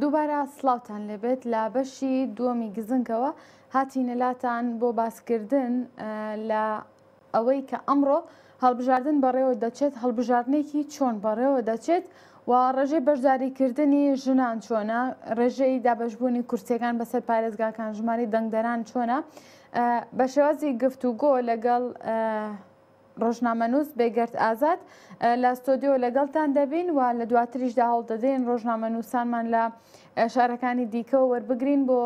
دووبارە سڵاوتان لێبێت لە بەشی دووەمی گزنگەوە هاتینە لاتان بۆ باسکردن لە ئەوەی کە ئەمڕۆ هەڵبژاردن بەڕێوە دەچێت هەڵبژاردنێکی چۆن بەڕێوە دەچێت و ڕێژەی بەشداریکردنی ژنان چۆنە ڕێژەی دابشبوونی کورسیەکان بەسەر پارێزگاکان ژماری دەنگدەران چۆنە بە شێوازی گفتوگۆ لەگەڵ ڕۆژنامەنووس بێگەرد ئازاد لە ستۆدیۆ لەگەڵتان دەبین و لە دواتریشدا هەوڵ دەدەین ڕۆژنامەنووسانمان لە شارەکانی دیکەوە وەربگرین بۆ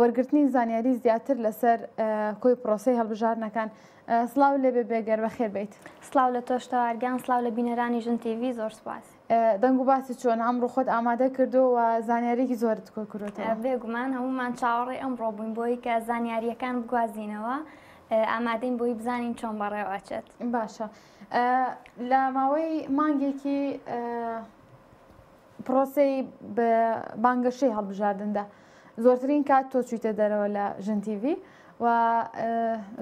وەرگرتنی زانیاری زیاتر لەسەر کۆی پرۆسی هەڵبژارنەکان سلااو لێبێ بێگەر بە خێربیت سلااو لە تۆشتەوارگان سلااو لە بینەرانی ژن تیوی زۆر سپاس. دەنگ و باست چۆنە ئەمڕۆ خۆت ئامادە کردو و زانیاریەکی زۆرت کۆ کردوتەوە بێگومان هەمومان چاوەڕێی ئەمڕۆ بووین بۆی کە زانیاریەکان بگوازینەوە ئامادەین بۆی بزانین چۆن بەڕێوە ئەچێت باشە لە ماوەی مانگێکی پرۆسی بانگەشەی هەڵبژاردندا زۆرترین کات تۆ چیتە دەرەوە لە ژن تیV و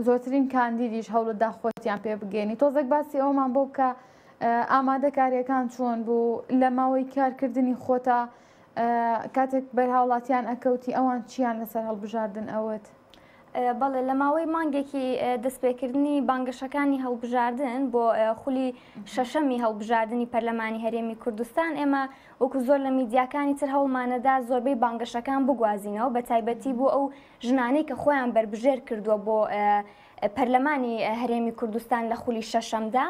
زۆرترین کاندیدیش هەوڵت داخۆتیان پێ بگەێنی تۆزێک باسی ئەومان بۆ بکە ئامادەکاریەکان چۆن بوو لە ماوەی کارکردنی خۆتا کاتێک بەرهاوڵاتیان ئەکەوتی ئەوان چیان لەسەر هەڵبژاردن ئەوت بەڵێ لە ماوەی مانگێکی دەستپێکردنی بانگەشەکانی هەڵبژاردن بۆ خولی شەشەمی هەڵبژاردننی پەرلەمانی هەرێمی کوردستان ئێمە وەکو زۆر لە میدیاکانی تر هەوڵمانەدا زۆربەی بانگەشەکان بگوازینەوە بە تایبەتی بۆ ئەو ژنانەی کە خۆیان بربژێر کردووە بۆ پەرلەمانی هەرێمی کوردستان لە خولی شەشەمدا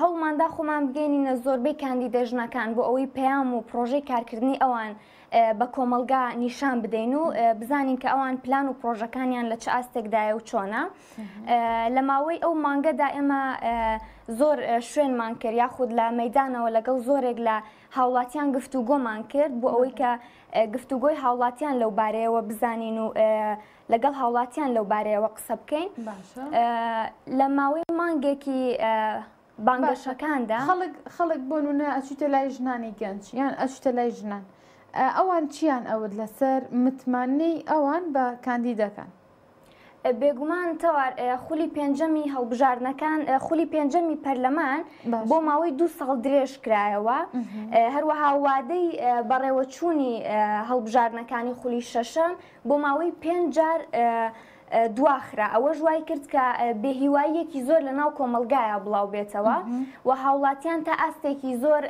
هەوڵماندا خۆمان بگەینینە زۆربەی کاندیدە ژنەکان بۆ ئەوەی پەیام و پرۆژەی کارکردنی ئەوان بە کۆمەلگا نیشان بدەین و بزانین کە ئەوان پلان و پرۆژەکانیان لە چ ئاستێکدایە و چۆنە لە ماوەی ئەو مانگەدا ئێمە زۆر شوێنمان کرد یاخود لە مەدانەوە لەگەڵ زۆرێک لە هاوڵاتیان گفتوگۆمان کرد بۆ ئەوەی کە گفتوگۆی هاوڵاتیان لەو بارەیەوە بزانین و لەگەڵ هاوڵاتیان لەو بارەیەوە قسە بکەین لە ماوەی مانگێکی بانگەشەکاندا خەڵک خەڵک بۆن و نە ئەچیتە لای ژنانی گەنج یان ئەچتە لای ژنان ئەوان چیان ئەوت لەسەر متمانەی ئەوان بە کاندیدەکان بێگومان تەوار خولی پێنجەمی هەڵبژاردنەکان خولی پێنجەمی پەرلەمان بۆ ماوەی دو ساڵ درێژ کرایەوە هەروەها وادەی بەڕێوەچوونی هەڵبژاردنەکانی خولی شەشەم بۆ ماوەی پێنج جار دواخرا، ئەوەش وای کرد کە بێهیواییەکی زۆر لە ناو کۆمەڵگایا بڵاو بێتەوە و هاوڵاتیان تا ئاستێکی زۆر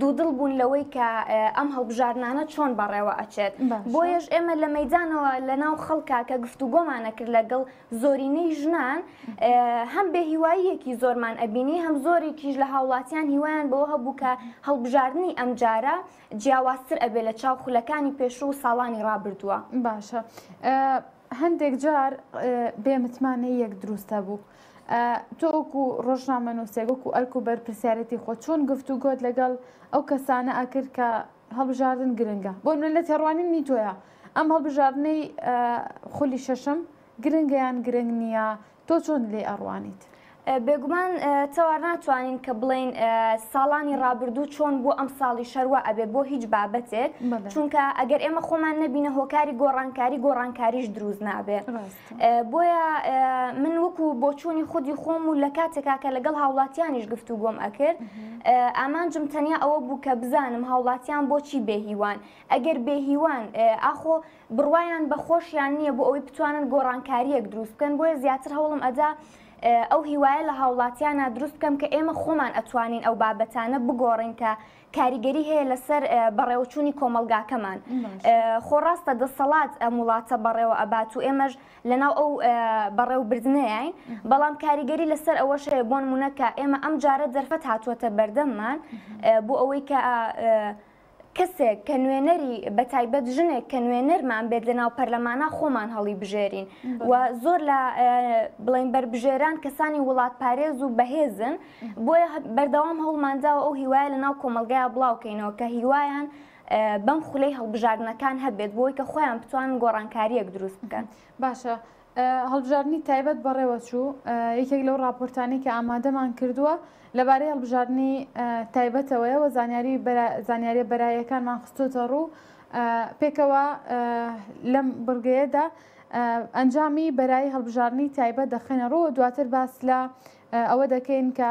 دوودڵ بوون لەوەی کە ئەم هەڵبژاردنانە چۆن بەڕێوە ئەچێت بۆیەش ئێمە لە مەدانەوە لە ناو خەڵکا کە گفت و گۆمانە کرد لەگەڵ زۆرینەی ژنان هەم بێهیواییەکی زۆرمان ئەبینی هەم زۆرێکیش لە هاوڵاتیان هیوایان بۆ هەبوو کە هەڵبژاردننی ئەمجارە جیاوازتر ئەبێ لە چاو خولەکانی پێشوو و ساڵانی ڕابردووە. باشە هەندێک جار بێ متمانەییەک دروست ئەبوو. تۆ وەکو ڕۆژنامەنووسێک وەکو ئەرک و بەرپرسیارێتی خۆت چۆن گفتوگۆت لەگەڵ ئەو کەسانە ئەکرد کە هەڵبژاردن گرنگە بۆ نمونە لە تێڕوانینی تۆیە ئەم هەڵبژاردنەی خولی شەشم گرنگە یان گرنگ نییە؟ تۆ چۆن لێی ئەڕوانیت؟ بێگومان چاوار ناتوانین کە بڵین ساڵانی ڕابردوو چۆن بۆ ئەم ساڵی شەروە ئەبێ بۆ هیچ بابەتێک چونکە ئەگەر ئێمە خۆمان نەبینە هۆکاری گۆڕانکاری گۆڕانکاریش دروست نابێ بۆیە من وەکو بۆچوونی خودی خۆم و لە کاتێکا کە لەگەڵ هاوڵاتیانیش گفتو گۆم ئەکرد ئامانجم تەنیا ئەوە بوو کە بزانم هاوڵاتیان بۆچی بێهیوان ئەگەر بێهیوان ئاخۆ بڕوایان بە خۆشیان نییە بۆ ئەوەی بتوانن گۆڕانکارییەک دروست بکەن بۆیە زیاتر هەوڵم ئەدا ئەو هیوایە لە هاوڵاتیانە دروست بکەم کە ئێمە خۆمان ئەتوانین ئەو بابەتانە بگۆڕین کە کاریگەری هەیە لەسەر بەڕێوەچوونی کۆمەلگاکەمان خۆڕاستە دەسەڵات ئەم وڵاتە بەڕێوە ئەبات و ئێمەش لەناو ئەو بەڕێوبردنەیەین بەڵام کاریگەری لەسەر ئەوەش هەیە بۆن مونەکە ئێمە ئەم جارە دەرفەت هاتووەتە بەردەممان بۆ ئەوەی کە کەسێک کە نوێنەری بەتایبەت ژنێک کە نوێنەرمان بێت لە ناو پەرلەمانە خۆمان هەڵی بژێرین و زۆر لە بڵین بەربژێران کەسانی وڵات پارێز و بەهێزن بۆیە بەردەوام هەوڵمانداوە ئەو هیوایە لە ناو کۆمەلگای بڵاوکەینەوە کە هیوایان بەم خولەی هەڵبژاردنەکان هەبێت بۆی کە خۆیان بتوان گۆڕانکاریەک دروست بکەن باشە هەڵبژاردنی تایبەت بەڕێوەچوو، یەکێک لەو ڕاپۆرتانەی کە ئامادەمان کردووە لەبارەی هەڵبژاردنی تایبەتەوەیە و زانیاری زانیاریە بەرایەکانمان خستۆتە ڕوو پێکەوە لەم بڕگەیەدا ئەنجامی بەرای هەڵبژاردننی تایبەت دەخێنە ڕوو دواتر باس لە ئەوە دەکەین کە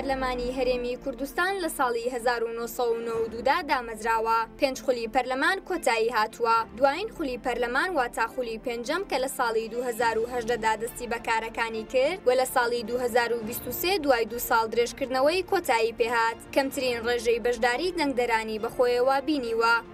پەرلەمانی هەرێمی کوردستان لە ساڵی 1992 دا دامەزراوە پێنج خولی پەرلەمان کۆتایی هاتووە دوایین خولی پەرلەمان واتا خولی پێنجەم کە لە ساڵی 2010 دا دەستی بەکارەکانی کرد و لە ساڵی 2023 دوای دو ساڵ درێژکردنەوەی کۆتایی پێهات کەمترین ڕێژەی بەشداری دەنگدەرانی بەخۆیەوە بینیوە.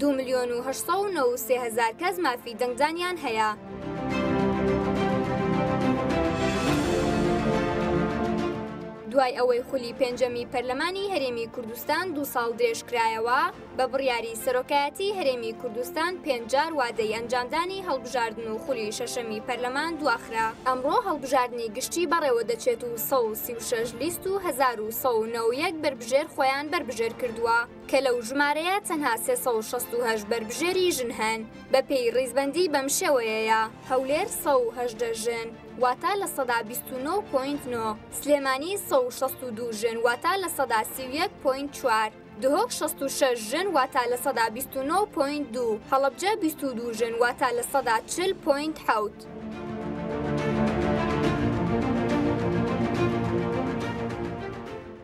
دوو ملیۆن و هەشت سەد و نەوەد و سێ هەزار کەس مافی دەنگدانیان هەیە. دوای ئەوەی خولی پێنجەمی پەرلەمانی هەرێمی کوردستان دوو ساڵ درێژکرایەوە، بە بڕیاری سەرۆکایەتی هەرێمی کوردستان پێنج جار وادەی ئەنجامدانی هەڵبژاردن و خولی شەشەمی پەرلەمان دواخرا. ئەمڕۆ هەڵبژاردنی گشتی بەڕێوەدەچێت و سەد و سی و شەش لیست و هەزار و سەد و نەوە و یەک بەربژێر خۆیان بەربژێرکردووە. کە لەو ژمارەیە تەنها سێ سەد و شەست و هەشت بەربژێری ژن هەن، بەپێی ڕیزبەندی بەم شێوەیەیە، هەولێر سەد و هەژدە ژن واتە لە سەدا بیست و نۆ پۆینت نۆ، سلێمانی سەد و شەست و دوو ژن واتە لە سەدا سی و یەک پۆینت چوار، دهۆک شەست و شەش ژن واتە لە سەدا بیست و نۆ پۆینت دوو، هەڵەبجە بیست و دوو ژن واتە لە سەدا چل پۆینت حەوت.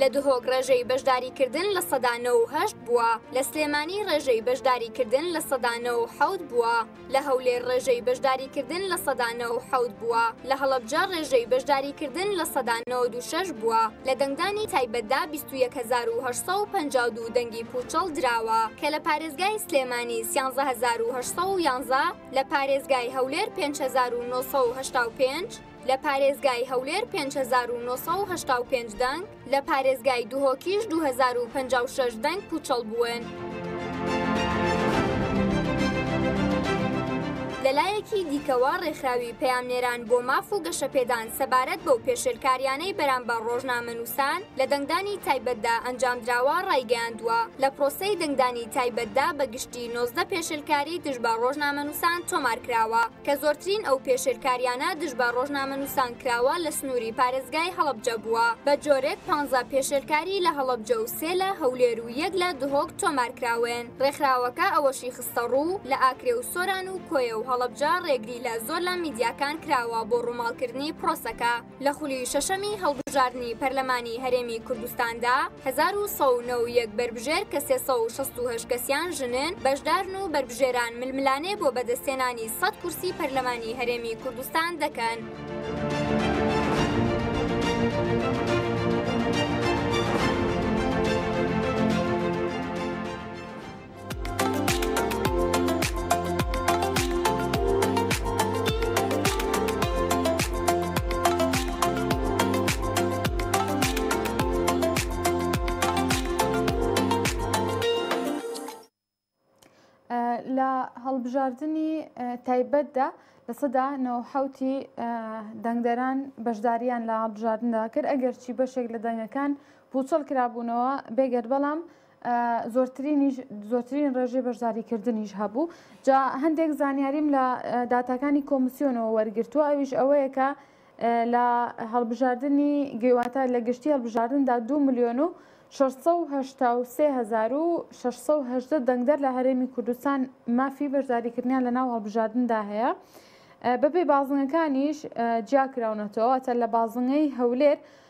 لە دهۆک ڕێژەی بەشداریکردن لە سەدا نۆ و هەشت بووە، لە سلێمانی ڕێژەی بەشداریکردن لە سەدا نۆ و حەوت بووە، لە هەولێر ڕێژەی بەشداریکردن لە سەدا نۆ و حەوت بووە، لە هەڵەبجە ڕێژەی بەشداریکردن لە سەدا نەوەد و شەش بووە، لە دەنگدانی تایبەتدا بیست و یەک هەزار و هەشت سەد و پەنجا و دوو دەنگی پووچەڵ دراوە کە لە پارێزگای سلێمانی سیانزە هەزار و هەشت سەد و یانزە، لە پارێزگای هەولێر پێنج هەزار و نۆ سەد و هەشتا و پێنج، لە پارێزگای هەولێر پێنج هەزار و نۆ سەد و هەشتا و پێنج دەنگ، لە پارێزگای دهۆکیش دوو هەزار و پەنجا و شەش دەنگ پووچەڵ بوون. لەلایەکی دیکەوە، ڕێکخراوی پەیامنێران بۆ ماف و گەشەپێدان سەبارەت بەو پێشێلکارییانەی بەرامبەر ڕۆژنامەنووسان لە دەنگدانی تایبەتدا ئەنجامدراوە ڕایگەیاندووە، لە پرۆسەی دەنگدانی تایبەتدا بە گشتی نۆزدە پێشێلکاری دژ بە ڕۆژنامەنووسان تۆمارکراوە. کە زۆرترین ئەو پێشێلکارییانە دژ بە ڕۆژنامەنووسان کراوە لە سنووری پارێزگای هەڵەبجە بووە، بە جۆرێک پانزە پێشێلکاری لە هەڵەبجە و سێ لە هەولێر و یەک لە دهۆک تۆمار کراون. ڕێکخراوەکە ئەوەشی خستەڕوو، لە ئاکرێ و سۆران و کۆیە و هەڵەبجە ڕێگری لە زۆر لە میدیاکان کراوە بۆ ڕووماڵکردنی پرۆسەکە. لە خولی شەشەمی هەڵبژاردنی پەرلەمانی هەرێمی کوردستاندا 1991 بەربژێر کە 368 کەسیان ژنن بەشدارن و بەربژێران ململانێ بۆ بەدەستێنانی 100 کورسی پەرلەمانی هەرێمی کوردستان دەکەن. لە هەڵبژاردننی تایبەتدا لە سەدا نەوەحوتی دەنگدەران بەشداریان لە هەڵبژاردندا کرد ئەگەرچی بەشێک لە دەنگەکان پوچەڵ کرابوونەوە بێگەر بەڵام زۆرترینیش زۆرترین ڕێژەی بەشداریکردنیش هەبوو جا هەندێک زانیاریم لە داتاکانی کۆمسیۆنەوە وەرگرتووە ئەویش ئەوەیە کە لە هەڵبژاردننی گەیواتە لە گشتی هەڵبژاردندا دو ملیۆن و 1686 دەنگدەر لە هەرێمی کوردستان مافی بەشداریکردنیان لە ناو هەڵبژاردندا هەیە بەپێی بازنەکانیش جیاکراونەتەوە ئەتە لە بازنەی هەولێر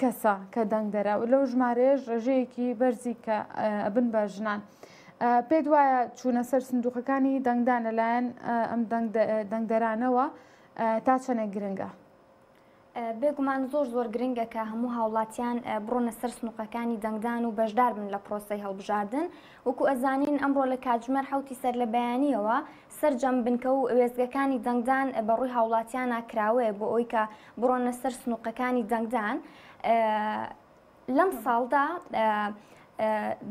کەسە کە دەنگ دەرە و لەو ژمارەیەش ڕێژەیەکی بەرزی کە ئەبن بە ژنان. پێت وایە چوونە سەر سندوقەکانی دەنگدان لەلایەن ئەم دەنگدەرانەوە تا چەنە گرنگە؟ بێگومان زۆر زۆر گرنگە کە هەموو هاوڵاتیان بڕۆنە سەر سنووقەکانی دەنگدان و بەشدار بن لە پرۆسی هەڵبژاردن وەکو ئەزانین ئەمڕۆ لە کاتژمێر حوتی سەر لە بەیانیەوە سەرجەم بنکە و وێستگەکانی دەنگدان بە ڕووی هاوڵاتیانە کراوەیە بۆ ئەوی کە بڕۆنە سەر سنووقەکانی دەنگدان لەم ساڵدا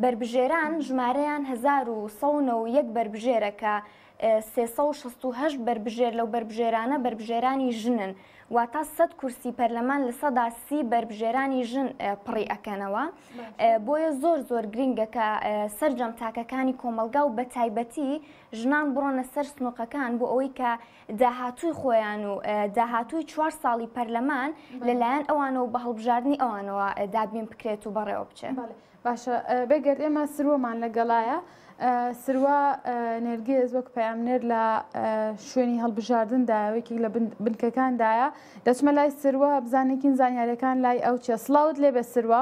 بربژێران ژمارەیان 1991 بربژێرە کە 368 بربژێر لەو بربژێرانە بربژێرانی ژنن واتا سەد کورسی پەرلەمان لە سەدا سی بربژێرانی ژن پڕی ئەکەنەوە بۆیە زۆر زۆر گرنگەکە سرجەم تاکەکانی کۆمەلگا و بە تایبەتی ژنان بڕۆنە سەر سنوقەکان بۆ ئەوەی کە داهاتووی خۆیان و داهاتووی چوار ساڵی پەرلەمان لەلایەن ئەوانەوە بە هەڵبژاردنی ئەوانەوە دابین بکرێت و بەڕێوە بچێت باشە بەگەرد ئێمە سروەمان لەگەڵایە سروە نێرگێز وەک پامنێر لە شوێنی هەڵبژاردندایەوەیکی لە بنکەکاندایە دەچمە لای سروە بزانێکین زانیارەکان لای ئەو چە سلااوت لێ بە سروە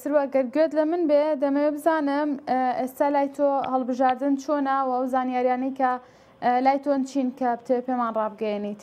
سروە گەر گوێت لە من بێ دەمەوێ بزانم ئێستا لای تۆ هەڵبژاردن چۆنا و ئەو زانیاریانی کە لای تۆن چین کە بتێ پێمان ڕابگەێنیت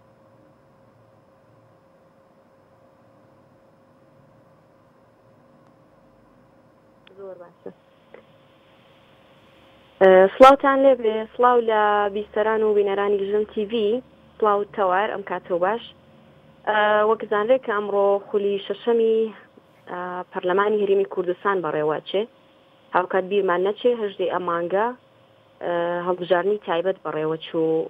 زۆر باشە سڵاوتان لێبێ سڵاو لە بیستەران و بینەرانی ژن TV سڵاو تەوار ئەم کاتەوە باش وەک زانرێک کە ئەمڕۆ خولی شەشەمی پەرلەمانی هەرمی کوردستان بەڕێوەچێ هاوکات بیرمان نەچێ هەژدەی ئەمانگە هەڵبژارنی تایبەت بەڕێوەچوو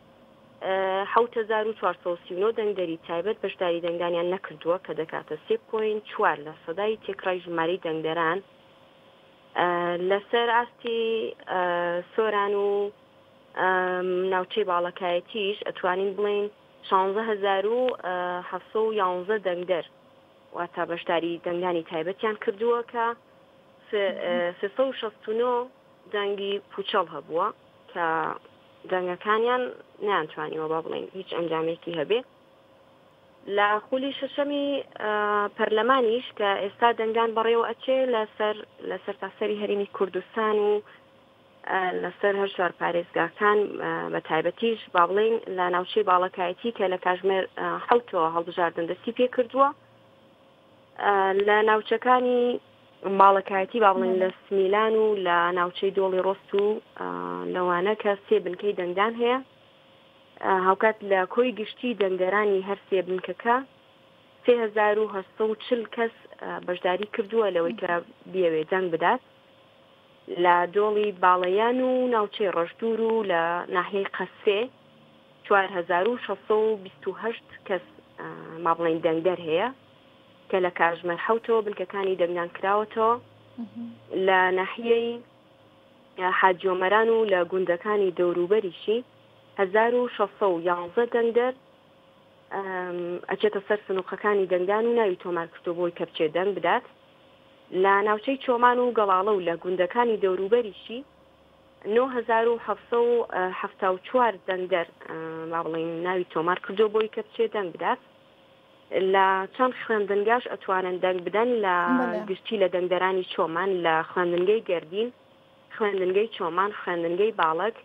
حەوت هەزار و چوار سەد و سی و نۆ دەنگدەری تایبەت بەشداری دەنگدانیان نەکردووە کە دەگاتە سێ پۆینت چوار لەسەدای تێکڕای ژمارەی دەنگدەران لەسەر ئاستی سۆران و ناوچەی باڵەکایەتیش ئەتوانین بڵین شانزە هەزار و حەفت سەد و یانزە دەنگدەر واتا بەشداری دەنگدانی تایبەتیان کردووە کە سێ سەد و شەست و نۆ دەنگی پوچەڵ هەبووە کە دەنگەکانیان نەیانتوانیوە با بڵێین هیچ ئەنجامێکی هەبێ لە خولی شەشەمی پەرلەمانیش کە ئێستا دەنگدان بەڕێوە ئەچێ لەسەر لە سەرتاسەری هەرمی کوردستان و لەسەر هەر چوار پارێزگاکان بە تایبەتیش با بڵین لە ناوچەی باڵەکایەتی کە لە کاژمێر حوتەوە هەڵبژاردن دەستی پێ کردووە لە ناوچەکانی ماڵەکایەتی با بڵێن لە سمیلان و لە ناوچەی دۆڵی ڕۆست و لەوانە کە سێ بنکەی دەنگدان هەیە هاوکات لە کۆی گشتی دەنگدەرانی هەر سێ بنکەکە 1940 کەس بەشداری کردووە لەوەی کە بیاوێ دەنگ بدات لە دۆڵی باڵەیان و ناوچەی ڕژدور و لە ناحیەی قەسێ چوار هەزار و شەش سەد و بیست و هەشت کەس مابڵێین دەنگدەر هەیە کە لە کاژمەر حوتەوە بنکەکانی دەنگدان کراوەتەوە لە ناحیەی حاجۆمەران و لە گوندەکانی دەوروبەریشی 1611 دەنگدەر ئەچێتە سەر سنوقەکانی دەنگدان و ناوی تۆمار کردو بۆی کە بچێ دەنگ بدات لە ناوچەی چۆمان و گەڵاڵە و لە گوندەکانی دەوروبەریشی نۆ هەزار و حەڤ سەد و حەفتا و چوار دەنگدەر با بڵێین ناوی تۆمار کردو بۆی کە بچێ دەنگ بدات لە چەند خوێندنگاش ئەتوانن دەنگ بدەن لە گشتی لە دەنگدەرانی چۆمان لە خوێندنگەی گردین خوێندنگەی چۆمان خوێندنگەی باڵک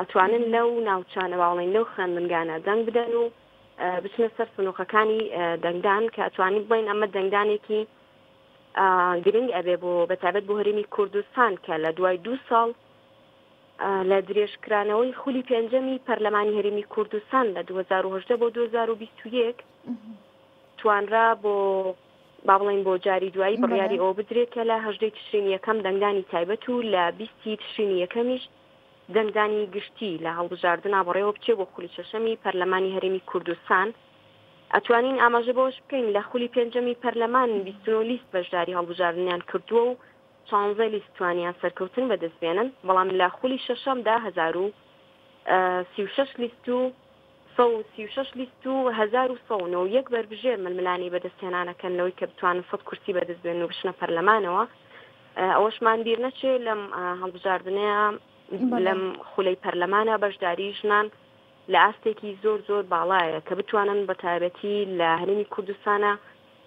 ئەتوانن لەو ناوچانە باڵین لەو خوێندنگانە دەنگ بدەن و بچنە سەر سنووقەکانی دەنگدان کە ئەتوانین بڵین ئەمە دەنگدانێکی گرنگ ئەبێ بۆ بەتابەت بۆ هەرێمی کوردستان کە لە دوای دوو ساڵ لە درێژکرانەوەی خولی پێنجەمی پەرلەمانی هەرێمی کوردستان لە 2010 بۆ 2021 توانرا بۆ با بڵین بۆ جاری دوایی بڕیاری ئەو بدرێت کە لە هەژدەی تشرین یەکەم دەنگدانی تایبەت و لە بیستی تشرین یەکەمیش دەنگدانی گشتی لە هەڵبژاردننا بەڕێوە بچێ بۆ خولی شەشەمی پەرلەمانی هەرێمی کوردستان ئەتوانین ئاماژە بەوەش بکەین لە خولی پێنجەمی پەرلەمان بیست و نۆ لیست بەشداری هەڵبژاردنیان کردووە و چوانزە لیست توانیان سەرکەوتن بەدەست بێنن، بەڵام لە خولی شەشەمدا هەزار و سی و شەش لیست و سەد و سی و شەش لیست و هەزار و سەد و نۆ و یەک بەربژێر ململانێی بەدەستهێنانەکەن لەوەی کە بتوانن سەد کورسی بەدەست بێنن و بچنە پەرلەمانەوە. ئەوەشمان بیر نەچێ لەم هەڵبژاردنەیە لەم خولەی پەرلەمانە بەشداری ژنان لە ئاستێکی زۆر زۆر باڵایە کە بتوانن بە تایبەتی لە هەرێمی کوردستانا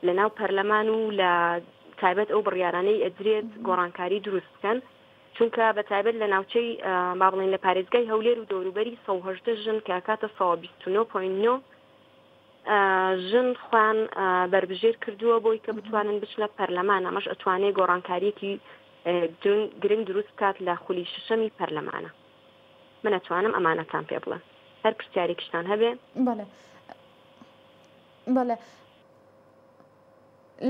لە ناو پەرلەمان و لە تایبەت ئەو بڕیارانەی ئەدرێت گۆڕانکاری دروست بکەن چونکە بە تایبەت لە ناوچەی با بڵێن لە پارێزگای هەولێر و دەوروبەری 110 ژن کە کاتە 29.9 ژن خوان بربژێر کردووە بۆی کە بتوانن بچنە پەرلەمان ئەمەش ئەتوانێت گۆڕانکاریەکی گرنگ دروست بکات لە خولی شەشەمی پەرلەمانە من ئەتوانم ئەمانەتان پێ بڵێم هەر پرسیاریکشتان هەبێ. بەڵێ بەڵێ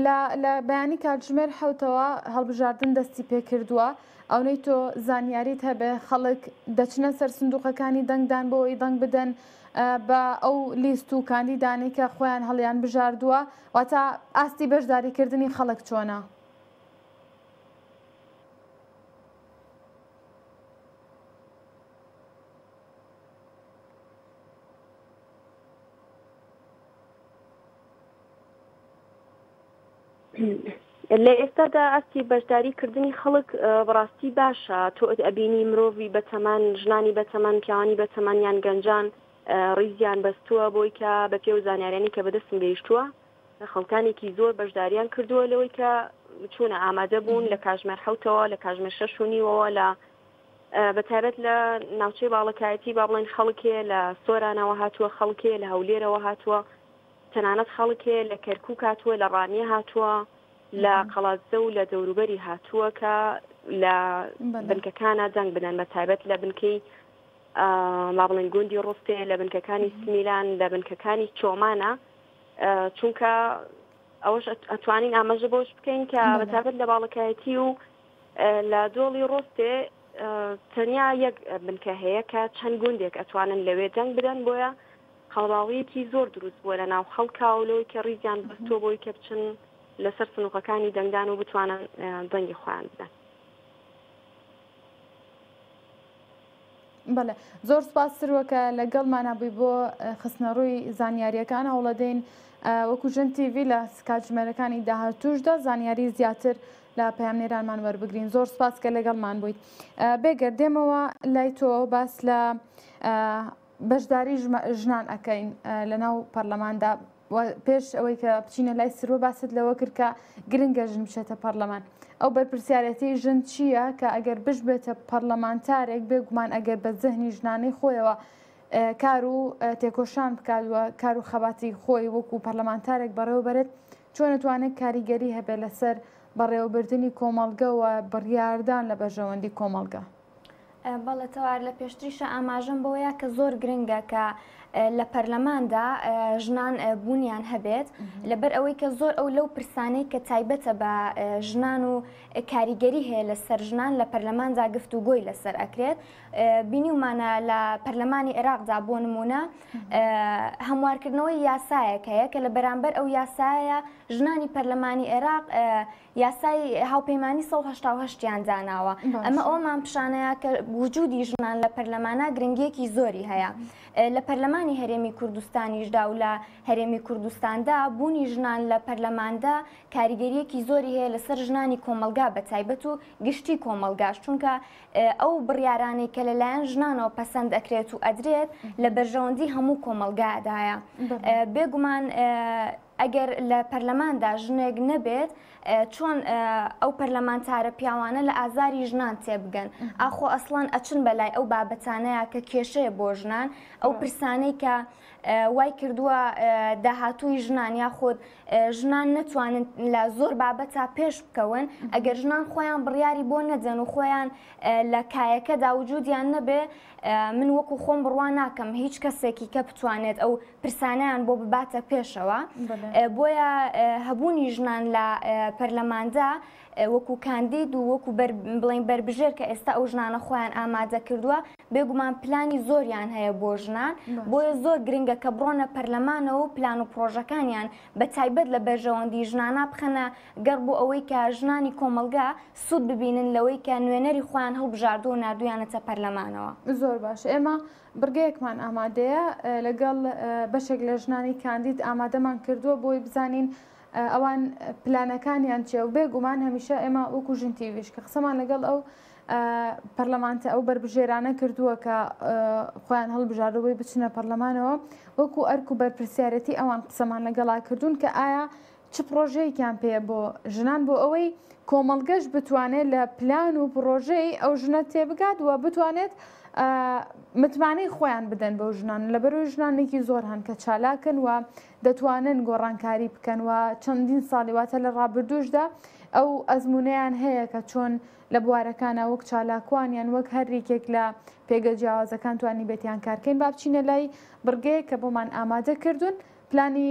لە لە بەیانی کاتژمێر حوتەوە هەڵبژاردن دەستی پێکردووە ئەونەی تۆ زانیاریت هەبێ خەڵک دەچنە سەر سندوقەکانی دەنگدان بۆەوەی دەنگ بدەن بە ئەو لیست و کاندیدانی کە خۆیان هەڵیان بژاردووە واتا ئاستی بەشداریکردنی خەڵک چۆنە؟ لە ئێستادا ئەستی بەشداری کردنی خەڵک بەڕاستی باشە تۆ ئەبینی مرۆڤی بەتەمان ژنانی بەتەمان پیاوانی بەتەمانیان گەنجان ڕیزیان بەستووە بۆی کە بە پێ و زانیارانی کە بەدەستم گەیشتووە خەڵکانێکی زۆر بەشداریان کردووە لەوەی کە چوونە ئامادە بوون لە کاژمێر حوتەوە لە کاژمێر شەش و نیوەوە لە بەتابەت لە ناوچەی باڵەکایەتی با بڵێن خەڵکێ لە سۆرانەوە هاتووە خەڵکێ لە هەولێرەوە هاتووە تەنانەت خەڵکێ لە کەرکک هاتووە لە ڕانیە هاتووە لە قەڵاتزە و لە دەوروبەری هاتووە کە لە بنکەکانە دەنگ بدەن بە تایبەت لە بنکەی مابڵێن گوندی ڕستێ لە بنکەکانی سمیلان لە بنکەکانی چۆمانە چونکە ئەوەش ئەتوانین ئاماژە بۆش بکەین کە بەتابەت لە باڵەکایەتی و لە دۆڵی ڕۆستێ تەنیا یەک بنکە هەیە کە چەند گوندێک ئەتوانن لەوێ جەنگ بدەن بۆیە قەڵاویەکی زۆر دروست بووە لە ناو خەڵکا و لەوەی کە ڕیزیان بەستۆ بۆی کە بچن لەسەر سنووقەکانی دەنگدان و بتوانن دەنگی خۆیان بدەن بەڵێ زۆر سپاس سروەکە لەگەڵمانە بووی بۆ خستنە ڕووی زانیاریەکان هەوڵەدەین وەکو ژن تیV لە سکاتژمێرەکانی داهاتوشدا زانیاری زیاتر لە پامنێرانمان وەربگرین زۆر سپاس کە لەگەڵمان بوویت بێگەردێمەوە لای تۆ باس لە بەشداری ژنان ئەکەین لەناو پەرلەماندا پێش ئەوەی کە بچینە لای سروە باست لەوە کرد کە گرنگە ژن بچێتە پەرلەمان ئەو بەرپرسیارەتی ژن چییە کە ئەگەر بشبێتە پەرلەمانتارێک بێگومان ئەگەر بە زەهنی ژنانەی خۆیەوە کار و تێکۆشان بکاتوە کار و خەباتی خۆی وەکو پەرلەمانتارێک بەڕێوەبرێت چۆنتوانێت کاریگەری هەبێت لەسەر بەڕێوەبردننی کۆمەڵگەوە بڕیاردان لە بەژەوەندی کۆمەڵگە. بەڵێ تەوار لە پێشتریشە ئاماژەم بۆیە کە زۆر گرنگە کە لە پەرلەماندا ژنان بوونیان هەبێت لەبەر ئەوەی کە زۆر ئەو لەو پرسانەی کە تایبەتە بە ژنان و کاریگەری هەیە لە سەر ژنان لە پەرلەماندا گفت و گۆی لەسەر ئەکرێت بینیمانە لە پەرلەمانی عێراقدا بۆ نمونە هەموارکردنەوەی یاسایەک هەیە کە لە بەرامبەر ئەو یاسایە ژنانی پەرلەمانی عێراق یاسای هاوپەیمانی سەد و هەشتا و هەشت یان داناوە ئەمە ئەومان پیشانەیە کە وجودی ژنان لە پەرلەمانە گرنگیەکی زۆری هەیە لە پەرلەمانی هەرێمی کوردستانیشدا و لە هەرێمی کوردستاندا بوونی ژنان لە پەرلەماندا کاریگەریەکی زۆری هەیە لەسەر ژنانی کۆمەلگا بە تایبەت و گشتی کۆمەلگاش چونکە ئەو بڕیارانەی کە لەلایەن ژنانەوە پەسەند ئەکرێت و ئەدرێت لە بەرژەوەندی هەموو کۆمەلگادایە بێگومان ئەگەر لە پەرلەماندا ژنێک نەبێت چۆن ئەو پەرلەمانتارە پیاوانە لە ئازاری ژنان تێبگەن ئاخۆ ئەسڵان ئەچن بەلای ئەو بابەتانەیە کە کێشەیە بۆ ژنان ئەو پرسانەی کە وای کردووە داهاتووی ژنان یاخود ژنان نەتوانن لە زۆر بابەتا پێش بکەون ئەگەر ژنان خۆیان بڕیاری بۆ نەدەن و خۆیان لە کایەکەدا وجودیان نەبێ من وەکو خۆم بڕوا ناکەم هیچ کەسێکی کە بتوانێت ئەو پرسانیان بۆ بباتە پێشەوە بۆیە هەبوونی ژنان لە پەرلەماندا وەکو کاندید و وەکو بڵین بربژێر کە ئێستا ئەو ژنانە خۆیان ئامادە کردووە بێگومان پلانی زۆریان هەیە بۆ ژنان بۆیە زۆر گرنگە کە بڕۆنە پەرلەمانەوە و پلان و پرۆژەکانیان بە تایبەت لە بەرژەوەندی ژنانە بخەنە گەڕ بۆ ئەوەی کە ژنانی کۆمەلگا سوود ببینن لەوەی کە نوێنەری خۆیان هەڵبژاردووە و ناردوویانەتە پەرلەمانەوە. زۆر باشە ئێمە بڕگەیەکمان ئامادەیە لەگەڵ بەشێک لە ژنانی کاندید ئامادەمان کردووە بۆی بزانین ئەوان پلانەکانیان چیە و بێ گومان هەمیشە ئێمە وەکو ژن تیڤیش کە قسەمان لەگەڵ ئەو پەرلەمانتە ئەو بەربژێرانە کردووە کە خۆیان هەڵبژاردەوەی بچنە پەرلەمانەوە وەکو ئەرک و بەرپرسیارەتی ئەوان قسەمان لەگەڵا کردوون کە ئایا چ پڕۆژەیەکیان پێیە بۆ ژنان بۆ ئەوەی کۆمەڵگەش بتوانێت لە پلان و پڕۆژەی ئەو ژنە تێبگات و بتوانێت متمانەی خۆیان بدەن بەو ژنان لە بەروی ژنانێکی زۆر هەن کە چالاکن و دەتوانن گۆڕانکاری بکەن و چەندین ساڵی واتە لە ڕابردوشدا ئەو ئەزمونیان هەیە کە چۆن لە بوارەکانە وەک چالاکوان یان وەک هەرێکێک لە پێگە جیاوازەکان توانی بێتیان کارکەین بابچینە لای بڕگەیە کە بۆمان ئامادە کردوون پلانی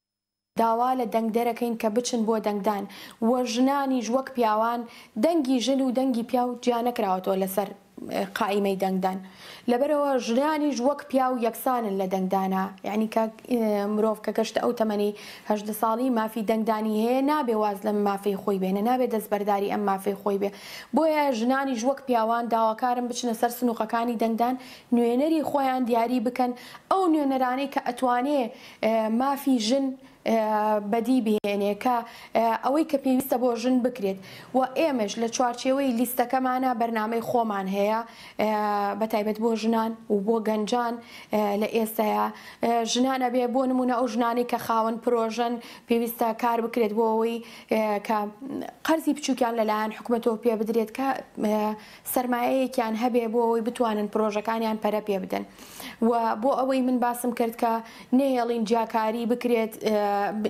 داوا لە دەنگدەرەکەین کە بچن بۆ دەنگدان و ژنانیش وەک پیاوان، دەنگی ژن و دەنگی پیاو جیانەکراوەتەوە لەسەر قائیمەی دەنگدان، لەبەرئەوە ژنانیش وەک پیاو یەکسانن لە دەنگدانا، یەعنی کە مرۆڤ کە گەشتە ئەو تەمەنی هەژدە ساڵی مافی دەنگدانی هەیە نابێ واز لەم مافەی خۆی بێنێ، نابێ دەستبەرداری ئەم مافەی خۆی بێ، بۆیە ژنانیش وەک پیاوان داواکارم بچنە سەر سنوقەکانی دەنگدان نوێنەری خۆیان دیاری بکەن، ئەو نوێنەرانەی کە ئەتوانێ مافی ژن بەدی بهێنێ کە ئەوەی کە پێویستە بۆ ژن بکرێت و ئێمەش لە چوارچێوەی لیستەکەمانە بەرنامەی خۆمان هەیە بە تایبەت بۆ ژنان و بۆ گەنجان لە ئێستایا ژنانە بێ بۆ نمونە ئەو ژنانی کە خاوەن پرۆژەن پێویستە کار بکرێت بۆ ئەوەی کە قەرزی بچووکیان لەلایەن حکوومەتەوە پێ بدرێت کە سەرمایەیەکیان هەبێ بۆ ئەوەی بتوانن پرۆژەکانیان پەرە پێ بدەن و بۆ ئەوەی من باسم کرد کە نەهێڵین جیاکاری بکرێت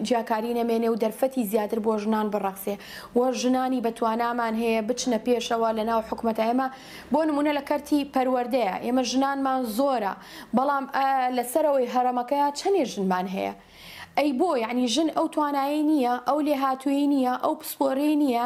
جیاکاری نەمێنێ و دەرفەتی زیاتر بۆ ژنان بڕەخسێ و ژنانی بەتوانامان هەیە بچنە پێشەوە لە ناو حکومەتە ئێمە بۆ نمونە لە کەرتی پەروەردەیە ئێمە ژنانمان زۆرە بەڵام لە سەرەوەی هەرەمەکەیە چەنێ ژنمان هەیە ئەی بۆ یعنی ژن ئەو توانایی نییە ئەو لێهاتووی نییە ئەو پسپۆرەی نییە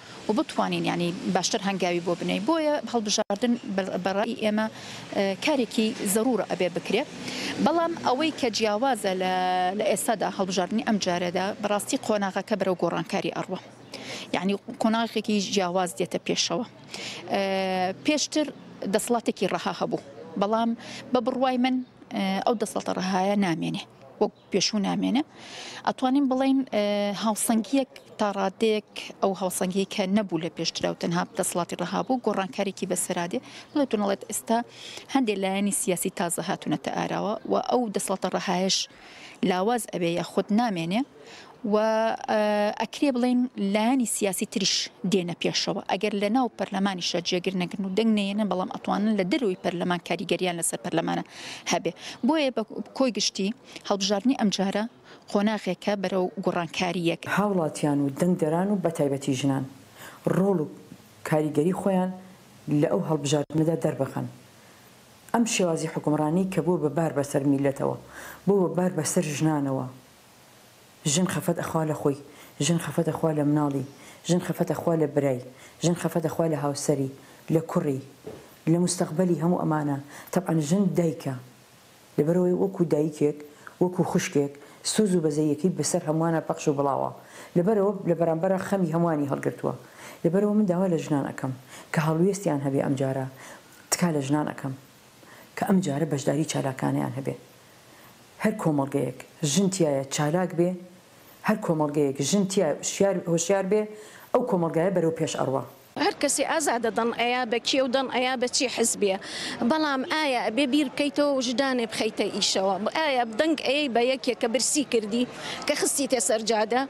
و بتوانین یانی باشتر هەنگاوی بۆ بنێین بۆیە هەڵبژاردن بە ڕای ئێمە کارێکی زەرورە ئەبێ بکرێت بەڵام ئەوەی کە جیاوازە لە ئێستادا هەڵبژاردننی ئەم جارەدا بەڕاستی قۆناغەکە بەرەو گۆڕانکاری ئەڕوە یعنی قۆناغێکی جیاواز دێتە پێشەوە پێشتر دەسڵاتێکی ڕەها هەبوو بەڵام بە بڕوای من ئەو دەسەڵتە ڕەهایە نامێنێ وەک پێشوو نامێنێ ئەتوانین بڵین هاوسەنگیەک تا ڕادێک ئەو هاوسەنگی کە نەبوو لە پێشترا و تەنها دەسڵاتی ڕەهابوو گۆڕانکارێکی بەسەرادێ بڵێتونڵێت ئێستا هەندێک لایەنی سیاسی تازە هاتوونەتە ئاراوە و ئەو دەسڵاتە ڕەهایش لاواز ئەبێ یا خود نامێنێ و ئەکرێ بڵێین لایەنی سیاسی تریش دێنە پێشەوە ئەگەر لە ناو پەرلەمانیشە جێگر نەگرن و دەنگ نێنن بەڵام ئەتوانن لە دەروی پەرلەمان کاریگەریان لەسەر پەرلەمانە هەبێ بۆیە بە کۆی گشتی هەڵبژاردننی ئەمجارە قۆناغێکە بەرەو گوڕانکاریەک. هاوڵاتیان و دەنگدەران و بەتایبەتی ژنان ڕۆڵ و کاریگەری خۆیان لە ئەو هەڵبژاردنەدا دەربخەن ئەم شێوازی حوکمڕانی کە بووە بە بار بەسەر میللەتەوە بووە بار بەسەر ژنانەوە ژن خەفەت ئەخوا لە خۆی، ژن خەفەت ئەخوا لە مناڵی، ژن خەفەت ئەخوا لە برای، ژن خەفەت ئەخوا لە هاوسەری، لە کوڕی، لە موستەقبەلی هەموو ئەمانە، تەبعەن ژن دایکە لەبەرئەوەی وەکو دایکێک وەکو خوشکێک سۆز و بەزەیەکەی بەسەر هەمووانا پەخش و بڵاوە لەبەرئەوە لە بەرامبەرا خەمی هەمووانی هەڵگرتووە لەبەرئەوە من داوا لە ژنان ئەکەم کە هەڵوێستیان هەبێ ئەمجارە تکا لە ژنان ئەکەم کە ئەمجارە بەشداری چالاکانەیان هەبێ. هەر کۆمەڵگەیەک ژن تیایە چالاک بێ، هەر کۆمەڵگەیەک ژن تیایە وشیار هۆشیار بێ، ئەو کۆمەڵگایە بەرەو پێش ئەڕوا. هەر کەسێ ئازادە دەنگ ئەیا بە کێ و دەنگ ئەیا بە چی حزبێ، بەڵام ئایا ئەبێ بیر بکەیتەوە وژدانێ بخەیتە ئیشەوە؟ ئایا دەنگ ئەیەی بە یەکێ کە برسی کردی، کە خستیتە سەر جادە؟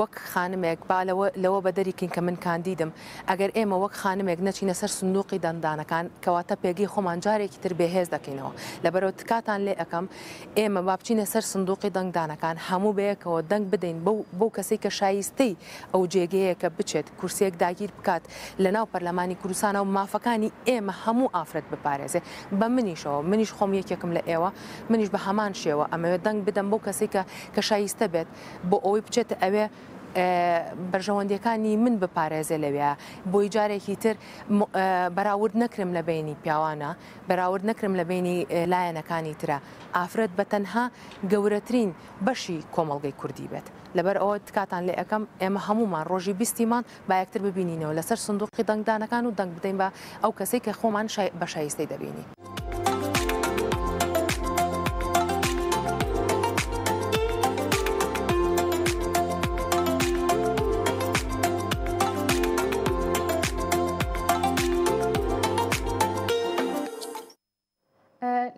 وەک خانمێک با لەوە لەوە بەدەری کەین کە من کاندیدم، ئەگەر ئێمە وەک خانمێک نەچینە سەر سندوقی دەنگدانەکان کەواتە پێگەی خۆمان جارێکی تر بێهێز دەکەینەوە، لەبەرئەوە تکاتان لێ ئەکەم ئێمە با بچینە سەر سندوقی دەنگدانەکان هەموو بەیەکەوە دەنگ بدەین بەو بەو کەسەی کە شایستەی ئەو جێگەیە کە بچێت کورسیەک داگیر بکات لەناو پەرلەمانی کوردستانەوە مافەکانی ئێمە هەموو ئافرەت بپارێزێ بە منیشەوە منیش خۆم یەکێکم لە ئێوە منیش بە هەمان شێوە ئەمەوێت دەنگ بدەم بەو کەسەی کە کە شایستە بێت. بۆ ئەوەی بچێتە ئەوێ بەرژەوەندیەکانی من بپارێزێ لەوێ بۆی جارێکی تر بەراورد نەکرم لە بینی پیاوانە بەراورد نەکرم لە بینی لایەنەکانی ترە ئافرەت بە تەنها گەورەترین بەشی کۆمەڵگەی کوردی بێت لەبەر ئەوە تکاتان لێ ئەەکەم ئێمە هەمومان ڕۆژی بیستیمان با یەکتر ببینینەوە لەسەر سندوقی دەنگدانەکان و دەنگ بدەین بە ئەو کەسەی کە خۆمان بە شایستەی دەبینین.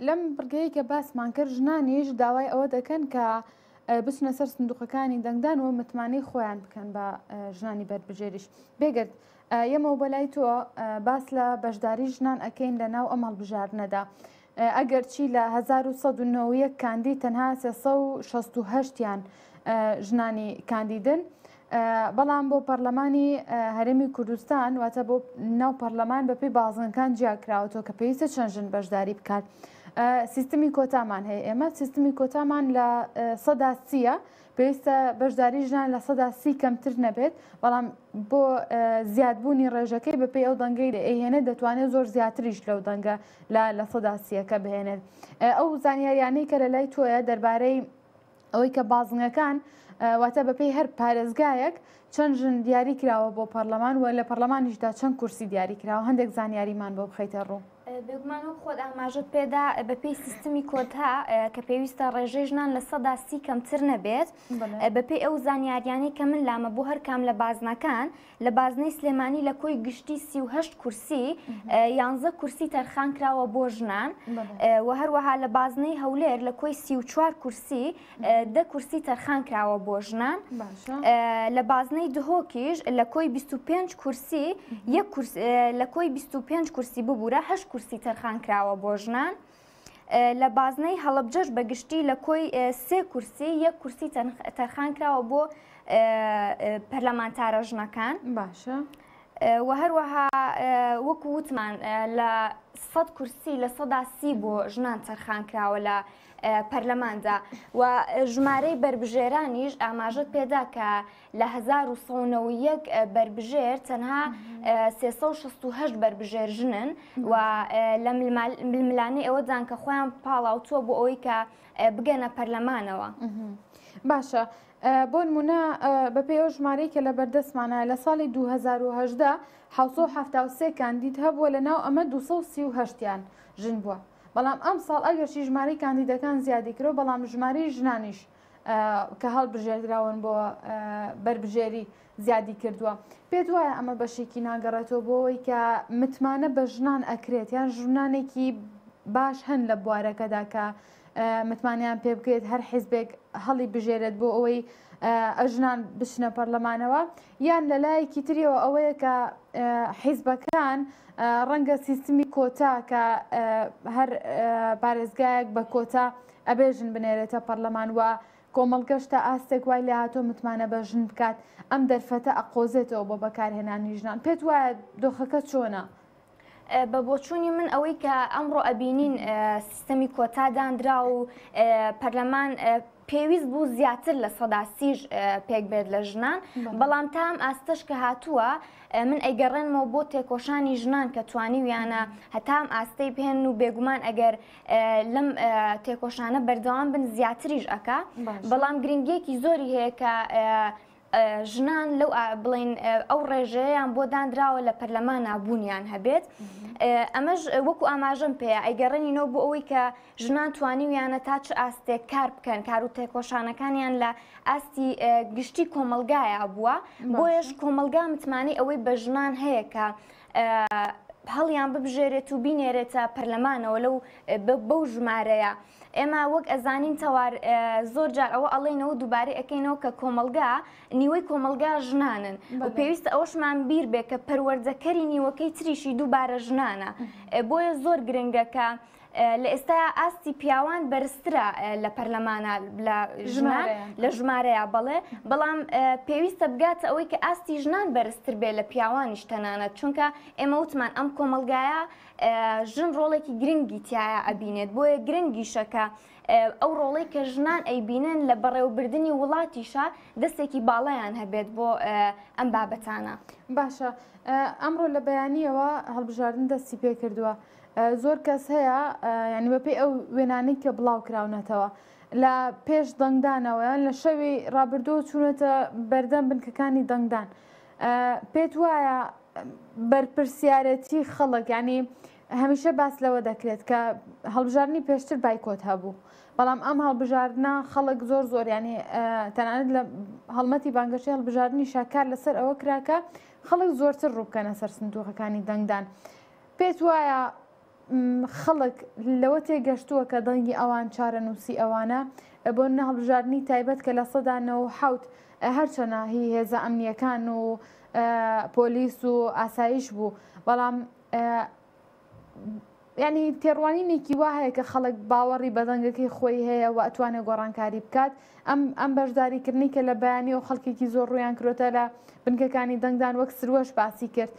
لەم بڕگەی کە باسمان کرد ژنانیش داوای ئەوە دەکەن کە بچنە سەر سندوقەکانی دەنگدان و متمانەی خۆیان بکەن بە ژنانی بەربژێریش بێگرت یەمە بە لای تۆ باس لە بەشداری ژنان ئەەکەین لە ناو ئەم هەڵبژاردنەدا ئەگەر چی لە 1990 کاندی تەنها 16 یان ژنانی کاندیدن بەڵام بۆ پەرلەمانی هەرێمی کوردستان واتە بۆ ناو پەرلەمان بەپی بازنەکان جیاکراوەوە کە پێویستە چەند ژن بەشداری بکات. سیستمی کۆتامان هەیە ئێمە سیستمی کۆتامان لە سەدا سیە پێویستە بەشداری ژنان لە سەدا سی کەمتر نەبێت بەڵام بۆ زیادبوونی ڕێژەکەی بە پێی ئەو دەنگەی لە ئەهێنە دەتوانێت زۆر زیاتریش لەو دەنگە لە لە سەدا سیەکە بهێنێت ئەو زانیاریانەی کە لە لای تۆیە دەربارەی ئەوەی کە بازنەکان واتە بەپێی هەر پارێزگایەک چەند ژن دیاری کراوە بۆ پەرلەمان و لە پەرلەمانیشدا چەند کورسی دیاری کراوە هەندێک زانیاریمان بۆ بخیتە ڕوو. بێگومان وەک خۆت ئاماژەت پێدا بەپی سیستمی کۆتا کە پێویستە ڕێژەی ژنان لە سەدا سی کەمتر نەبێت بەپی ئەو زانیاریانی کە من لامە بۆ هەر کام لە بازنەکان لە بازنەی سلێمانی لە کۆی گشتی سی و هەشت کورسی یانزە کورسی تەرخان کراوە بۆ ژنان و هەروەها لە بازنەی هەولێر لە کۆی سی و چوار کورسی دە کورسی تەرخان کراوە بۆ ژنان لە بازنەی دهۆکیش لە کۆی 25 کورسی لە کۆی 25 کورسی ببوورە هەش کورسی تەرخان کراوە بۆ ژنان. لە بازنەی هەڵەبجەش بە گشتی لە کۆی سێ کورسی یەک کورسی تەرخان کراوە بۆ پەرلەمانتارە ژنەکان باشە. و هەروەها وەکو وتمان لە سەد کورسی لە سەدا سی بۆ ژنان تەرخان کراوە لە پەرلەماندا و ژمارەی بربژێرانیش ئاماژت پێدا کە لە هەزار و سەد و نەوە و یەک بەربژێر تەنها سێ سەد و شەست و هەشت بەربژێر ژنن و لە ململانەی ئەوە دان کە خۆیان پاڵاوتووە بۆ ئەوەی کە بگەنە پەرلەمانەوە. باشە بۆ نمونە بە پێی ئەو ژمارەی کە لە بەردەستمانە لە ساڵی 2010 1970 کاندید هەبووە لە ناو ئەمە 238یان ژن بووە بەڵام ئەم ساڵ ئەگەرشی ژمارەی کاندیدەکان زیادی کرۆ بەڵام ژمارەی ژنانیش کە هەڵبژێردراون بۆ بەربژێری زیادی کردووە پێت وایە ئەمە بەشێکی ناگەڕێتەوە بۆەوەی کە متمانە بە ژنان ئەکرێت یان ژنانێکی باش هەن لە بوارەکەدا کە متمانیان پێ بکرێت هەر حیزبێک هەڵی بژێرێت بۆ ئەوەی ئەژنان بچنە پەرلەمانەوە یان لە لایەکی تریەوە ئەوەیە کە حیزبەکان ڕەنگە سیستمی کۆتا کە هەر پارێزگایەک بە کۆتا ئەبێ ژن بنێرێتە پەڕلەمان وە کۆمەڵگەش تا ئاستێک وای لێهاتوە متمانە بە ژن بکات ئەم دەرفەتە ئەقۆزێتەوە بۆ بەکارهێنانی ژنان پێت وایە دۆخەکە چۆنە؟ بە بۆچوونی من ئەوەی کە ئەمڕۆ ئەبینین سیستەمی کۆتا دانرا و پەرلەمان پێویست بوو زیاتر لە سەدا سیژ پێک بێت لە ژنان بەڵام تام ئاستەش کە هاتووە من ئەیگەڕێنمەوە بۆ تێکۆشانی ژنان کە توانیویانە هەتام ئاستەی بهێن و بێگومان ئەگەر لەم تێکۆشانە بەردەوام بن زیاتریش ئەکا بەڵام گرنگیەکی زۆری هەیە کە ژنان لەو بڵین ئەو ڕێژەیەیان بۆ دانراوە لە پەرلەمان نابوونیان هەبێت ئەمەش وەکو ئاماژەم پێەیە ئەیگەڕێنینەوە بۆ ئەوەی کە ژنان توانیویانە تا چ ئاستێک کار بکەن کار و تێکۆشانەکانیان لە ئاستی گشتی کۆمەلگایە بووە بۆیش کۆمەلگا متمانەی ئەوەی بە ژنان هەیە کە هەڵیان ببژێرێت و بینێرێتە پەرلەمانەوە لەو بەو ژمارەیە ئێمە وەک ئەزانین تەوار زۆر جار ئەوە ئەڵێنەوە دووبارەی ئەەکەینەوە کە کۆمەلگا نیوەی کۆمەلگا ژنانن و پێویستە ئەوشمان بیر بێ کە پەروەردەکەری نیوەکەی تریشی دووبارە ژنانە بۆیە زۆر گرنگەکە. لە ئێستا ئاستی پیاوان بەرزترە لە پەرلەمانە لە ژمان لە ژمارەیە بەڵێ بەڵام پێویستە بگاتە ئەوەی کە ئاستی ژنان بەرزتر بێ لە پیاوانیش تەنانەت چونکە ئێمە وتمان ئەم کۆمەلگایە ژن ڕۆڵێکی گرنگی تایە ئەبینێت بۆیە گرنگیشەکە ئەو ڕۆڵەی کە ژنان ئەیبینن لە بەڕێوەبردننی وڵاتیشە دەستێکی باڵیان هەبێت بۆ ئەم بابەتانە باشە ئەمڕۆ لە بەیانیەوە هەڵبژاردن دەستی پێ کردووە. زۆر کەس هەیە یعنی بەپێی ئەو وێنانەی کە بڵاو کراونەتەوە لە پێش دەنگدانەوەیان لە شەوی ڕابردوو چوونەتە بەردەم بنکەکانی دەنگدان پێت وایە بەرپرسیارەتی خەڵک ینی هەمیشە باس لەوە دەکرێت کە هەڵبژارنی پێشتر بایکۆت هەبوو بەڵام ئەم هەڵبژاردنە خەڵک زۆر زۆر ینی تەنانەت لە هەڵمەتی بانگەشی هەڵبژاردننی شاکار لەسەر ئەوە کراکە خەڵک زۆرتر ڕووکەنە سەر سندوقەکانی دەنگدان. پێت وایە خەڵک لەوە تێگەشتووە کە دەنگی ئەوان چارەنووسی ئەوانە؟ بۆ نمونە هەڵبژاردنی تایبەت کە لە سەدا نەوە و حەوت هەرچەنە هی هێزە ئەمنییەکان و پۆلیس و ئاسایش بوو بەڵام یعنی تێڕوانینێکی وا هەیە کە خەڵک باوەڕی بەدەنگەکەی خۆی هەیە و ئەتوانێت گۆڕانکاری بکات ئەم ئەم بەشداریکردنی کە لە بەیانی و خەڵکێکی زۆر ڕویان کرۆتە لە بنکەکانی دەنگدان وەک سروەش باسی کرد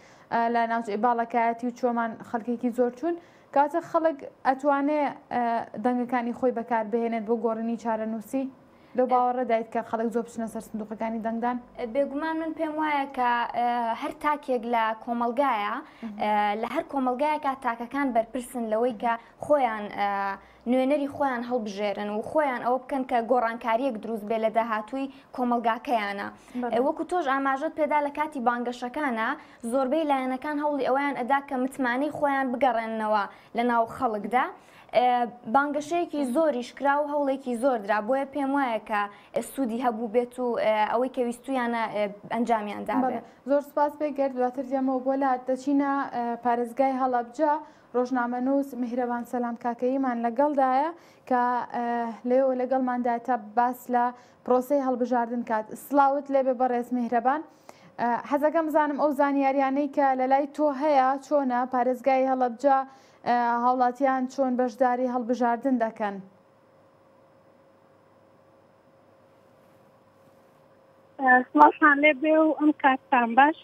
لە ناوچ باڵەکایەتی و چۆمان خەلکێکی زۆر چوون کاتە خەڵک ئەتوانێ دەنگەکانی خۆی بەکاربهێنێت بۆ گۆڕینی چارەنووسی لەو باوەڕە دایت کە خەڵک زۆر بچنە سەر سندوقەکانی دەنگدان بێگومان من پێم وایە کە هەر تاکێک لە کۆمەلگایە لە هەر کۆمەلگایەکە تاکەکان بەرپرسن لەوەی کە خۆیان نوێنەری خۆیان هەڵبژێرن و خۆیان ئەوە بکەن کە گۆڕانکاریەک دروست بێ لە داهاتووی کۆمەلگاکەیانە وەکو تۆش ئاماژەت پێدا لە کاتی بانگەشەکانە زۆربەی لایەنەکان هەوڵی ئەویان ئەدا کە متمانەی خۆیان بگەڕێننەوە لە ناو خەڵکدا بانگەشەیەکی زۆریش کرا و هەوڵێکی زۆر درا بۆیە پێم وایە کە سوودی هەبوو بێت و ئەوەی کە ویستویانە ئەنجامیاندا زۆر سپاس بێ گەر دواتر دێمەوە بۆ لا دەچینە پارێزگای هەڵەبجە ڕۆژنامەنووس میهرەبان سەلام کاکەییمان لەگەڵدایە کە لێەوە لەگەڵماندا تا باس لە پرۆسی هەڵبژاردن کات سلااوت لێ بێ بەڕێز میهرەبان حەزەکەم بزانم ئەو زانیاریانەی کە لە لای تۆ هەیە چۆنە پارێزگای هەڵەبجە هاوڵاتیان چۆن بەشداری هەڵبژاردن دەکەن. سڵاوتان لێ بێ و ئەم کاتتان باش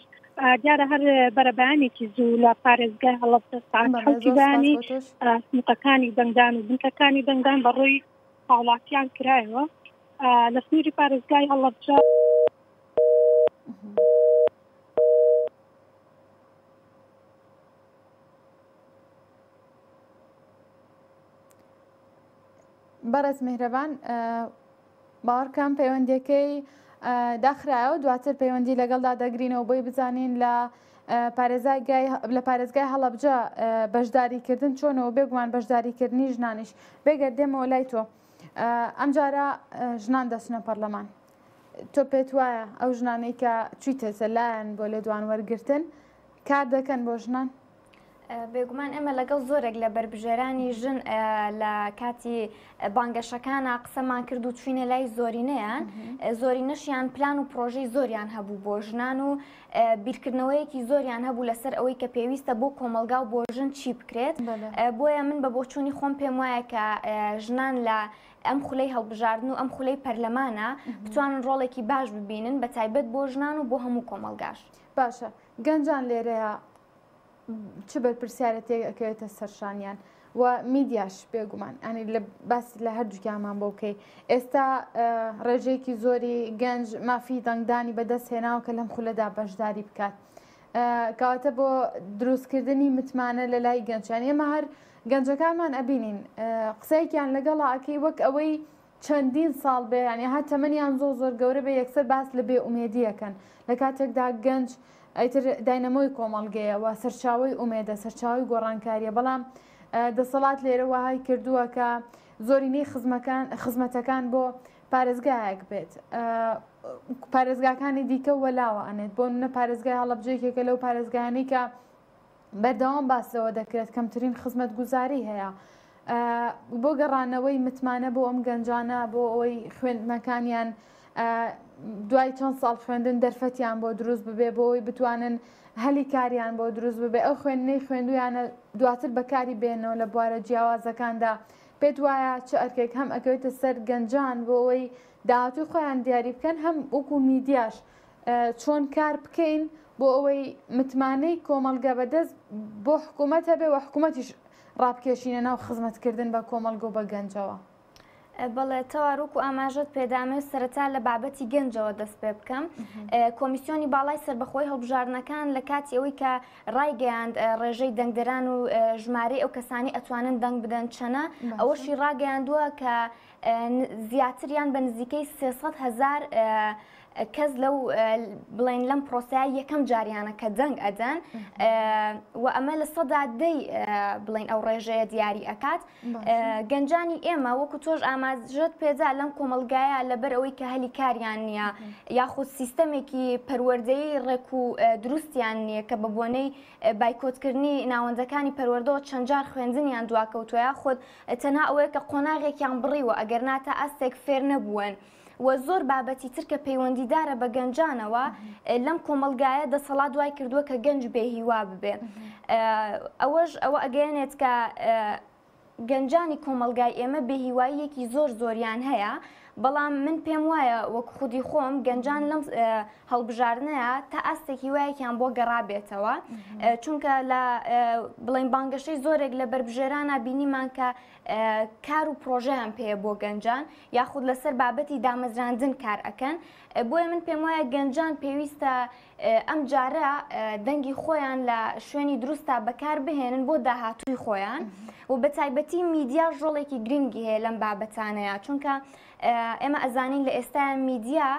دیارە هەر بەرەبانێکی زوو لە پارێزگای هەڵب دەستانجیبانی سمقەکانی دەنگدان و بنکەکانی دەنگدان بە ڕووی هاوڵاتیان کرایەوە لە سنووری پارێزگای هەڵبجا بەڕێز میهرەبان باوەڕکەم پەیوەندیەکەی داخرایەوە دواتر پەیوەندی لەگەڵدا دەگرینەوە بۆی بزانین لە پارێزگای لە پارێزگای هەڵەبجە بەشداریکردن چۆنەوە بێگومان بەشداریکردنی ژنانیش بێگەر دێمەوە لای تۆ ئەم جارە ژنان دەچنە پەرلەمان تۆ پێت وایە ئەو ژنانەی کە چیتە لایەن بۆ لێدوان وەرگتن کار دەکەن بۆ ژنان بێگومان ئێمە لەگەڵ زۆرێک لە بەربژێرانی ژن لە کاتی بانگەشەکانە قسەمان کرد و چوینە لای زۆرینەیان زۆرینەشیان پلان و پرۆژەی زۆریان هەبوو بۆ ژنان و بیرکردنەوەیەکی زۆریان هەبوو لەسەر ئەوەی کە پێویستە بۆ کۆمەلگا و بۆ ژن چی بکرێت بۆیە من بە بۆچوونی خۆم پێم وایە کە ژنان لە ئەم خولەی هەڵبژاردن و ئەم خولەی پەرلەمانە بتوانن ڕۆڵێکی باش ببینن بە تایبەت بۆ ژنان و بۆ هەموو کۆمەلگاش باشە گەنجان لێرەیە چ بەرپرسیارەتێک ئەکەوێتە سەرشانیان و میدیاش بێگومان ئەنی لە باس لە هەردووکیامان بۆ بکەی ئێستا ڕێژەیەکی زۆری گەنج مافی دەنگدانی بەدەست هێناوە کە لەم خولەدا بەشداری بکات کاواتە بۆ دروستکردنی متمانە لە لای گەنجیان ئێمە هەر گەنجەکانمان ئەبینین قسەیەکیان لەگەڵا ئەکەی وەک ئەوەی چەندین ساڵ بێ یانی ها تەمەنیان زۆر زۆر گەورە بێ یەکسەر باس لە بێ ئومێدی ئەکەن لە کاتێکدا گەنج ئیتر داینەمۆی کۆمەڵگەیە وە سەرچاوەی ئومێدە سەرچاوەی گۆڕانکاریە بەڵام دەسەڵات لێرە وەهای کردووە کە زۆرینەی خزمەکان خزمەتەکان بۆ پارێزگایەک بێت پارێزگاکانی دیکە وەلاوە ئەنێت بۆ نە پارێزگای هەڵبجێکێکە لەو پارێزگانیکە بەردەوام باس لەوە دەکرێت کەمترین خزمەتگوزاری هەیە بۆ گەڕانەوەی متمانە بۆ ئەم گەنجانە بۆ ئەوەی خوێندنەکانیان دوای چەند ساڵ خوێندن دەرفەتیان بۆ دروست ببێ بۆی بتوانن هەلی کاریان بۆ دروست ببێ ئەو خوێندنەی خوێندویانە دواتر بەکاری بێنەوە لە بوارە جیاوازەکاندا پێت وایە چ ئەرکێک هەم ئەکەوێتە سەر گەنجان بۆ ئەوەی داهاتوی خۆیان دیاری بکەن هەم وەکو میدیاش چۆن کار بکەین بۆ ئەوەی متمانەی کۆمەڵگە بەدەست بۆ حکوومەت هەبێ و حکوومەتیش ڕابکێشینە ناو خزمەتکردن بە کۆمەڵگە و بە گەنجەوە؟ بەڵێ تەوار وەکو ئاماژەت پێدامێ سەرەتا لە بابەتی گەنجەوە دەست پێ بکەم کۆمیسیۆنی باڵای سربەخۆی هەڵبژاردنەکان لە کاتی ئەوەی کە ڕایگەیاند ڕێژەی دەنگدەران و ژمارەی ئەو کەسانی ئەتوانن دەنگ بدەن چەنە ئەوەشی ڕاگەیاندووە کە زیاتریان بە نزیکەی 300 هزار کەس لەو بڵێن لەم پرۆسەیە یەکەم جاریانە کە دەنگ ئەدەن و ئەمە لە سەدا دەی بڵین ئەو ڕێژەیە دیاری ئەکات گەنجانی ئێمە وەکو تۆش ئاماژت پێدا لەم کۆمەلگایە لەبەر ئەوەی کە هەلی کاریان نییە یاخود سیستەمێکی پەروەردەی ڕێک و دروستیان نییە کە بە بۆنەی بایکۆتکردنی ناوەندەکانی پەروەردەوە چەندجار خوێندنیان دواکەوتوە خۆت تەنها ئەوەیە کە قۆناغێکیان بڕیوە ئەگەر ناتە ئاستێک فێر نەبوون. و زۆر بابەتی تر کە پەیوەندیدارە بە گەنجانەوە لەم کۆمەلگایە دەسەڵات دوای کردووە کە گەنج بێ هیوا ببێ ئەوەش ئەوە ئەگەێنێت کە گەنجانی کۆمەلگای ئێمە بێهیواییەکی زۆر زۆریان هەیە بەڵام من پێم وایە وەک خودی خۆم گەنجان لەم هەڵبژاردنەیە تا ئاستێکی وایەکیان بۆ گەڕابێتەوە چونکە لە بڵین بانگەشەی زۆرێک لە بەربژێرانە بینیمان کە کار و پرۆژەیان پێەیە بۆ گەنجان یاخود لەسەر بابەتی دامەزراندن کار ئەەکەن بۆیە من پێم وایە گەنجان پێویستە ئەم جارە دەنگی خۆیان لە شوێنی دروستە بەکار بهێنن بۆ داهاتووی خۆیان و بە تایبەتی میدیا ژۆڵێکی گرنگی هەیە لەم بابەتانەیە چونکە ئێمە ئەزانین لە ئێستا میدیا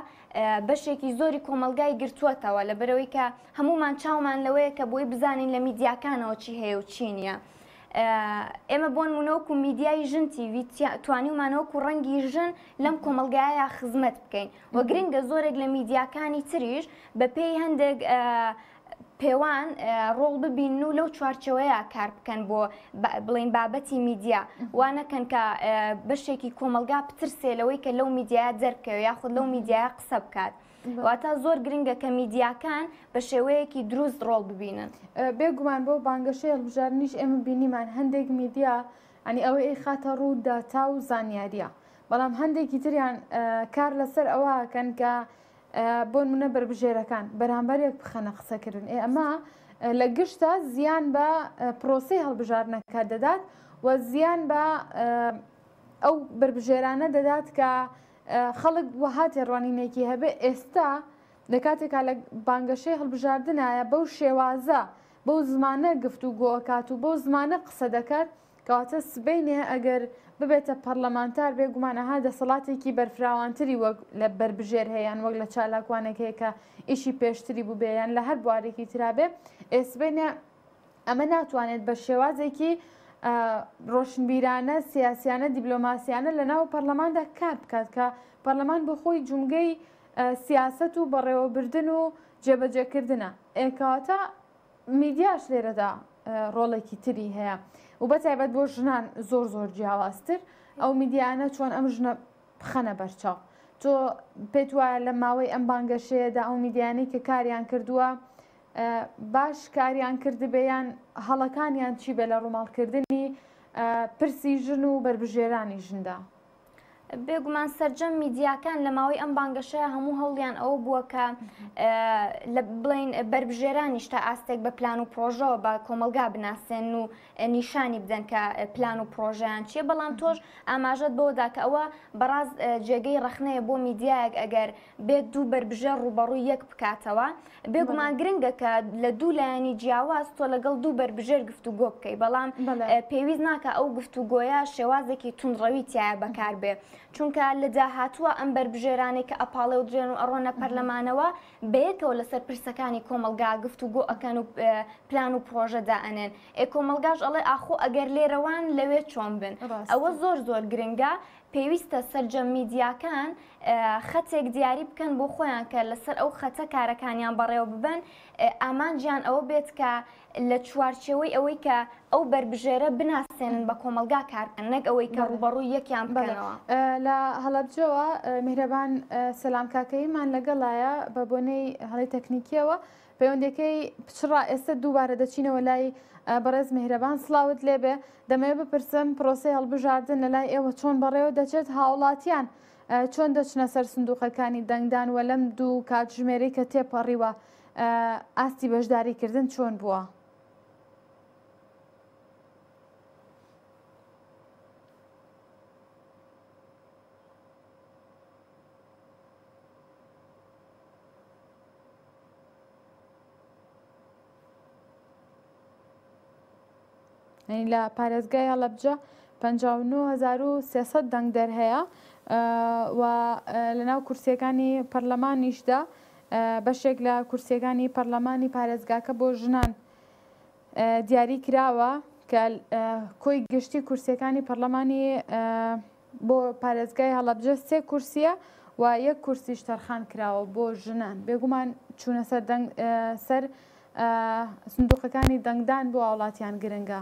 بەشێکی زۆری کۆمەلگای گرتووەتەوە لە بەرەوەی کە هەمومان چاومان لەوەیە کە بۆی بزانین لە میدیاکانەوە چی هەیە و چینە. ئێمە بۆنمونە وەکو میدیای ژن تیوی توانیومانە وەکو ڕەنگی ژن لەم کۆمەلگایە خزمەت بکەین و گرنگە زۆرێک لە میدیاکانی تریش بە پێی هەندێک پێوان ڕۆڵ ببین و لەو چوارچەوەیە کار بکەن بۆ بڵین بابەتی میدیا وا نەکەن کە بەشێکی کۆمەلگا پترسێ لەوەی کە لەو میدیایە دەرکەوێ یاخود لەو میدیایە قسە بکات. واتە زۆر گرنگە کە میدیاکان بە شێوەیەکی دروست ڕۆڵ ببینن بێگومان بۆ بانگەشەی هەڵبژاردنیش ئێمە بینیمان هەندێک میدیا ئەنی ئەوەی ئەی خاتە ڕوو داتا و زانیاریە بەڵام هەندێکی تریان کار لەسەر ئەوەکەن کە بۆن منە بربژێرەکان بەرامبەر یەک بخەنە قسەکردن ئێ ئەمە لە گشتە زیان بە پرۆسی هەڵبژاردنەکە دەدات و زیان بە ئەو بربژێرانە دەدات کە خەڵک وەها تێڕوانینێکی هەبێ ئێستا لە کاتێکا لە بانگەشەی هەڵبژاردنایە بەو شێوازە بەو زمانە گفت و گۆکات و بەو زمانە قسە دەکات کەواتە سبینێ ئەگەر ببێتە پەرلەمانتار بێگومان ئەها دەسەڵاتێکی بەرفراوانتری وەک لە بەربژێر هەیەیان وەک لە چالاکوانێک هەیە کە ئیشی پێشتری بووبێیان لە هەر بوارێکی ترابێ ئێسبینێ ئەمە ناتوانێت بە شێوازێکی ڕۆشنبیرانە سیاسیانە دیبلۆماسیانە لە ناو پەرلەماندا کار بکات کە پەرلەمان بۆ خۆی جومگەی سیاست و بەڕێوەبردن و جێبەجێکردنە ئێکاتە میدیاش لێرەدا ڕۆڵێکی تری هەیە و بە تایبەت بۆ ژنان زۆر زۆر جیاوازتر ئەو میدیانە چۆن ئەم ژنە بخەنە بەرچاو تۆ پێت وایە لە ماوەی ئەم بانگەشەیەدا ئەو میدیانەی کە کاریان کردووە باش کاریان کردبێ یان هەڵەکانیان چی بێ لە ڕووماڵکردنی پرسی ژن و بەربژێرانی ژندا؟ بێگومان سرجەم میدیاکان لە ماوەی ئەم بانگەشەیە هەموو هەوڵیان ئەوە بووە کە بڵین بەربژێرانیش تا ئاستێک بە پلان و پرۆژەوە بە کۆمەلگا بناسێن و نیشانی بدەن کە پلان و پرۆژەیان چیە بەڵام تۆش ئاماژەت بەوەدا کە ئەوە بەڕاز جێگەی ڕخنەیە بۆ میدیایەک ئەگەر بێت دوو بەربژێر ڕوبەڕووی یەک بکاتەوە بێگومان گرنگە کە لە دوو لایەنی جیاواز تۆ لەگەڵ دوو بەربژێر گفت و گۆ بکەی بەڵام پێویست ناکە ئەو گفت و گۆیە شێوازێکی تونڕەوی تایە بەکار بێ چونکە لە داهاتووە ئەم بەربژێرانێک کە ئەپاڵێ و درێن و ئەڕۆنە پەرلەمانەوە بەیەکەوە لەسەر پرسەکانی کۆمەڵگا گفت و گۆ ئەکەن و پلان و پرۆژە دا ئەنێن ئێ کۆمەڵگاش ئەڵێ ئاخۆ ئەگەر لێرەوان لەوێ چۆن بن ئەوە زۆر زۆر گرنگە پێویستە سەرجەم میدیاکان خەتێک دیاری بکەن بۆ خۆیان کە لەسەر ئەو خەتە کارەکانیان بەڕێوە ببەن ئامانجیان ئەوە بێت کە لە چوارچێوەی ئەوەی کە ئەو بەربژێرە بناسێنن بە کۆمەڵگا کار بکەن نەک ئەوەی کە ڕووبەڕووی یەکیان بکەنەوە. لە هەڵەبجەوە میهرەبان سەلام کاکەییمان لەگەڵایە بە بۆنەی هەڵەی تەکنیکیەوە پەیوەندیەکەی پچڕا ئێستا دووبارە دەچینەوە لای بەڕێز میهرەبان سڵاوت لێبێ دەمەوێ بپرسم پرۆسی هەڵبژاردن لە لای ئێوە چۆن بەڕێوە دەچێت هاوڵاتیان چۆن دەچنە سەر سندوقەکانی دەنگدان وە لەم دوو کاتژمێری کە تێپەڕیوە ئاستی بەشداری کردن چۆن بووە؟ لە پارێزگای هەڵەبجە 59300 دەنگدەر هەیە و لەناو کورسیەکانی پەرلەمانیشدا بەشێک لە کورسیەکانی پەرلەمانی پارێزگاکە بۆ ژنان دیاری کراوە کە کۆی گشتی کورسیەکانی پەرلەمانی بۆ پارێزگای هەڵەبجە سێ کورسییە و یەک کورسیش تەرخان کراوە بۆ ژنان بێگومان چوونە سەر دەنگ سەر سندوقەکانی دەنگدان بۆ هاوڵاتیان گرنگە.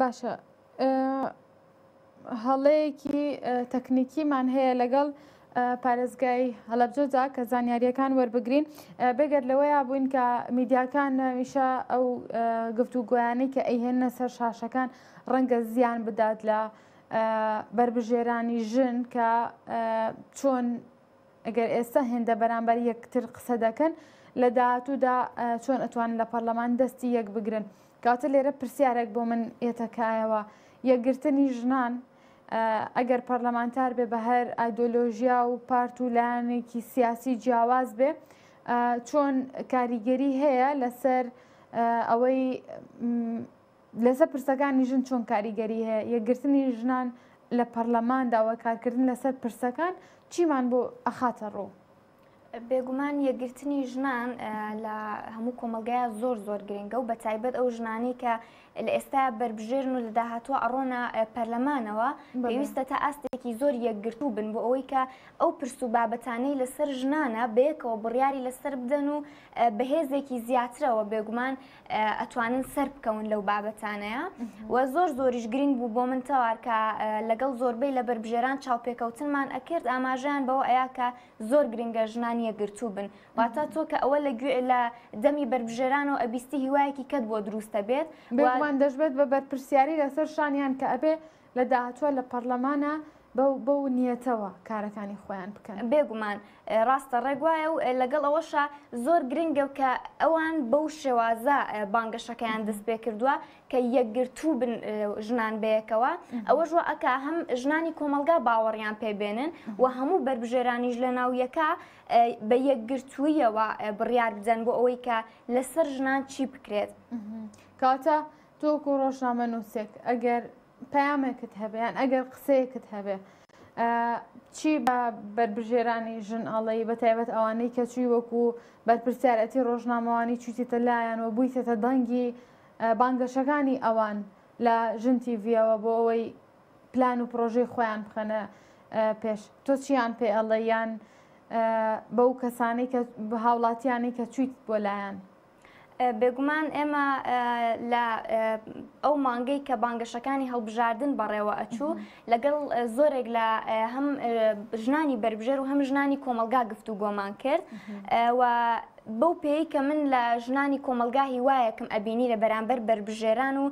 باشە هەڵەیەکی تەکنیکیمان هەیە لەگەڵ پارێزگای هەڵەبجەدا کە زانیاریەکان وەربگرین بگەر لەوەیە بووین کە میدیاکان ناویشە ئەو گفتوگویانی کە ئەیهێنە سەر شاشەکان ڕەنگە زیان بدات لە بربژێرانی ژن کە چۆن ئەگەر ئێستا هێندە بەرامبەر یەکتر قسە دەکەن لە داهاتوودا چۆن ئەتوان لە پەرلەمان دەستی یەک بگرن کەواتە لێرە پرسیارێک بۆ من یەتە کایەوە، یەکگرتنی ژنان ئەگەر پەرلەمانتار بێ بە هەر ئایدۆلۆژیا و پارت و لایەنێکی سیاسی جیاواز بێ چۆن کاریگەری هەیە لەسەر ئەوەی لەسەر پرسەکانی ژن چۆن کاریگەری هەیە یەکگرتنی ژنان لە پەرلەماندا و کارکردن لەسەر پرسەکان چیمان بۆ ئەخاتە ڕوو؟ بێگومان یەکگرتنی ژنان لە هەموو کۆمەلگایە زۆر زۆر گرنگە و بە تایبەت ئەو ژنانی کە لە ئێستا بەربژێرن و لە داهاتوە ئەڕۆنە پەرلەمانەوە پێویستە تا ئاستێکی زۆر یەکگرتو بن بۆ ئەوەی کە ئەو پرس و بابەتانەی لەسەر ژنانە بەیەکەوە بڕیاری لەسەر بدەن و بە هێزێکی زیاترەوە بێگومان ئەتوانن سەر بکەون لەو بابەتانەیە و زۆر زۆریش گرنگ بوو بۆ من تەوارکە لەگەڵ زۆربەی لە بەربژێران چاوپێکەوتنمان ئەکرد ئاماژیان بەوە ئەیاکە زۆر گرنگە ژنان یەگرتوو بن واتە تۆ کە ئەوە لە گوێ لە دەمی بەربژێران و ئەبیستی هیوایەکی کەت بۆ دروستە بێت بێگومان دەشبێت بە بەرپرسیاری لەسەر شانیان کە ئەبێ لە داهاتووە لە پەڕلەمانا بەو نیەتەوە کارەکانی خۆیان بکەن. بێگومان ڕاستە ڕێک وایە و لەگەڵ ئەوەشا زۆر گرنگە کە ئەوان بەو شێوازە بانگەشەکەیان دەست پێ کردووە کە یەکگرتوو بن ژنان بەیەکەوە ئەوەش وا ئەکا هەم ژنانی کۆمەڵگا باوەڕیان پێ بێنن و هەموو بەربژێرانیش لە ناو یەکا بە یەکگرتوویەوە بڕیار بدەن بۆ ئەوەی کە لەسەر ژنان چی بکرێت کاتە تۆ وەکو ڕۆژنامە نووسێک ئەگەر پەیامێکت هەبێ یان ئەگەر قسەیەکت هەبێ چی بە بەربژێرانی ژن ئەڵەی بە تایبەت ئەوانەی کە چوی وەکو بەرپرسیارەتی ڕۆژنامەوانی چویتە لایەن و بوویتێتە دەنگی بانگەشەکانی ئەوان لە ژن تیڤەوە بۆ ئەوەی پلان و پرۆژەی خۆیان بخەنە پێش تۆ چیان پێ ئەڵەیان بەو کەسانەی کە هاوڵاتیانی کە چیت بۆ لایەن بێگومان ئێمە لە ئەو مانگەی کە بانگەشەکانی هەڵبژاردن بەڕێوە ئەچوو لەگەڵ زۆرێک لە هەم ژنانی بەربژێر و هەم ژنانی کۆمەلگا گفت و گۆمان کرد و بەو پێی کە من لە ژنانی کۆمەلگا هیوایەکم ئەبینی لە بەرامبەر بربژێران و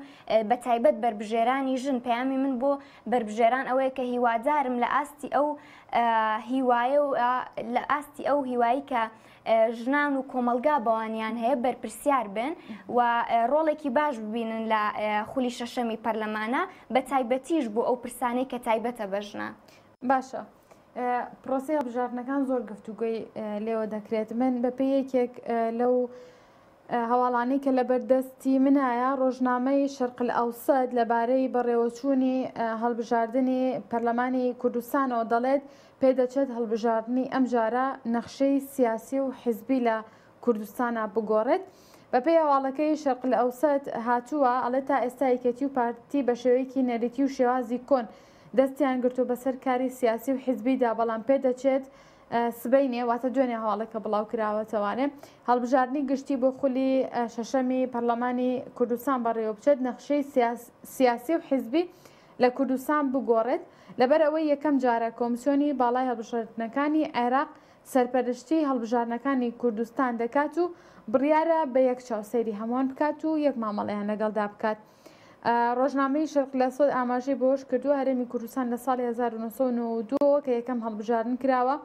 بە تایبەت بربژێرانی ژن پەیامی من بۆ بربژێران ئەوەیە کە هیوادارم لە ئاستی ئەو هیوایە و لە ئاستی ئەو هیوایی کە ژنان و کۆمەڵگا بەوانیان هەیە بەرپرسیار بن و ڕۆڵێکی باش ببینن لە خولی شەشەمی پەرلەمانە بە تایبەتیش بۆ ئەو پرسانەی کە تایبەتە بە ژنان. باشە پرۆسی هەڵبژاردنەکان زۆر گفتوگۆی لێوە دەکرێت من بەپێ یەکێک لەو هەواڵانەی کە لەبەردەستی منایە، ڕۆژنامەی شەرقلئەوسەت لەبارەی بەڕێوەچوونی هەڵبژاردنی پەرلەمانی کوردستانەوە دەڵێت، پێدەچێت هەڵبژاردنی ئەمجارە نەخشەی سیاسی و حزبی لە کوردستانا بگۆڕێت. بەپێی هەواڵەکەی شەرقلئەوسەت هاتووە، ئەڵێت تا ئێستا یەکێتی و پارتی بەشێوەیەکی نەریتی و شێوازی کۆن دەستیان گرتووە بەسەر کاری سیاسی و حزبیدا، بەڵام پێدەچێت سبەینێ واتە دوێنێ هەواڵەکە بڵاوکراوەتەوانێ هەڵبژاردنی گشتی بۆ خولی شەشەمی پەرلەمانی کوردستان بەڕێوە بچێت نەخشەی سیاسی و حیزبی لە کوردستان بگۆڕێت لەبەر ئەوەی یەکەم جارە کۆمسیۆنی باڵای هەڵبژاردنەکانی عێراق سەرپەرشتی هەڵبژاردنەکانی کوردستان دەکات و بڕیارە بە یەک چاو سەیری هەمووان بکات و یەک مامەڵەیان لەگەڵدا بکات. ڕۆژنامەی شەرقلاسۆد ئاماژەی بەوەش کردووە هەرێمی کوردستان لە ساڵی 1992 کە یەکەم هەڵبژارن کراوە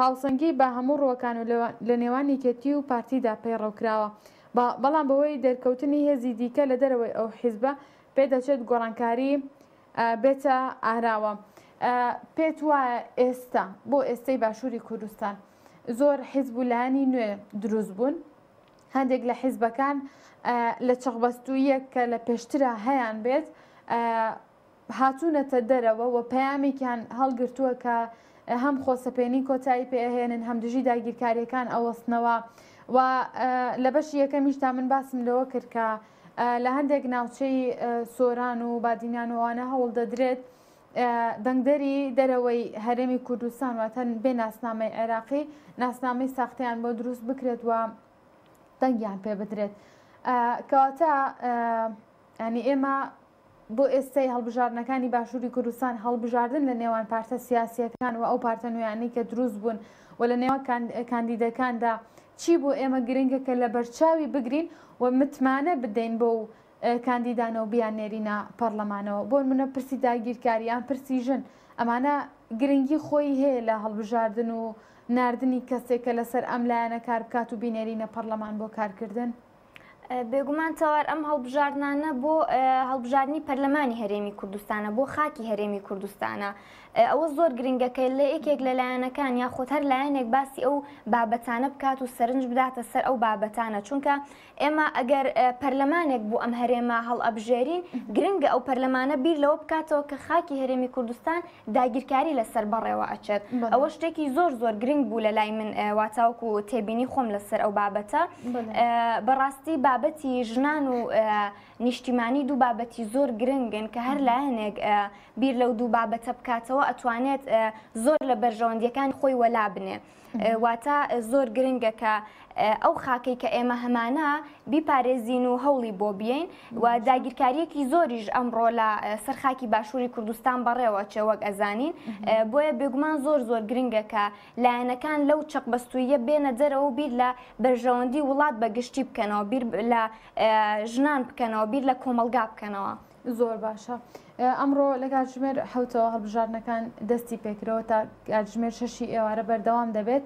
هاوسەنگی بە هەموو ڕوەکان و لە نێوان یەکێتی و پارتیدا پەیڕەو کراوە بەڵام بەوەی دەرکەوتنی هێزی دیکە لە دەرەوەی ئەو حیزبە پێدەچێت گۆڕانکاری بێتە ئاراوە پێت وایە ئێستا بۆ ئێستەی باشووری کوردستان زۆر حیزب و لایەنی نوێ دروست بوون هەندێک لە حیزبەکان لە چەقبەستووییەک کە لە پێشترا هەیان بێت هاتوونەتە دەرەوە و پەیامێکیان هەڵگرتووە کە هەم خۆسەپێنی کۆتایی پێهێنن هەم دژی داگیرکاریەکان ئەوەستنەوە و لە بەشی یەکەمیشتا من باسم لەوە کرد کە لە هەندێک ناوچەی سۆران و بادینانوانە هەوڵ دەدرێت دەنگدەری دەرەوەی هەرێمی کوردستان واتە بێ ناسنامەی عێراقی ناسنامەی ساختەیان بۆ دروست بکرێت و دەنگیان پێ بدرێت کەواتە ینی ئێمە بۆ ئێستای هەڵبژاردنەکانی باشووری کوردستان هەڵبژاردن لە نێوان پارتە سیاسیەکان و ئەو پارتە نوێیانی کە دروست بوون و لە نێوان کاندیدەکاندا چی بۆ ئێمە گرنگە کە لە بەرچاوی بگرین و متمانە بدەین بۆ و کاندیدانەو بیان نێرینە پەڕلەمانەوە بۆنمونە پرسی داگیرکاری یان پرسی ژن ئەمانە گرنگی خۆی هەیە لە هەڵبژاردن و ناردنی کەسێک کە لەسەر ئەم لایەنە کار بکات و بینێرینە پەڕلەمان بۆ کارکردن؟ بێگومان تەوار ئەم هەڵبژاردنانە بۆ هەڵبژاردنی پەرلەمانی هەرێمی کوردستانە بۆ خاکی هەرێمی کوردستانە ئەوە زۆر گرنگەکە لە یەکێک لە لایەنەکان یاخود هەر لایەنێک باسی ئەو بابەتانە بکات و سەرنج بداتە سەر ئەو بابەتانە چونکە ئێمە ئەگەر پەرلەمانێک بۆ ئەم هەرێمە هەڵئەبژێرین، گرنگە ئەو پەرلەمانە بیر لەوە بکاتەوە کە خاکی هەرێمی کوردستان داگیرکاری لەسەر بەڕێوە ئەچێت. ئەوە شتێکی زۆر زۆر گرنگ بوو لە لای من وا تاوەکو تێبینی خۆم لەسەر ئەو بابەتە. بەڕاستی بابەتی ژنان و نیشتیمانی دوو بابەتی زۆر گرنگن کە هەر لایەنێک بیر لەو دوو بابەتە بکاتەوە ئەتوانێت زۆر لە بەرژەوەندیەکانی خۆی وەلا بنێ. واتە زۆر گرنگە کە ئەو خاکەی کە ئێمە هەمانە بیپارێزین و هەوڵی بۆ بیین و داگیرکاریەکی زۆریش ئەمڕۆ لە سەر خاکی باشووری کوردستان بەڕێوە چێ وەک ئەزانین بۆیە بێگومان زۆر زۆر گرنگە کە لایەنەکان لەو چەقبەستویە بێنە دەرەوە بیر لە بەرژەوەندی وڵات بە گشتی بکەنەوە بیر لە ژنان بکەنەوە بیر لە کۆمەلگا بکەنەوە. زۆر باشە ئەمڕۆ لە کاتژمێر حوتەوە هەڵبژاردنەکان دەستی پێکرەوە تا کاتژمێر شەشی ئێوارە بەردەوام دەبێت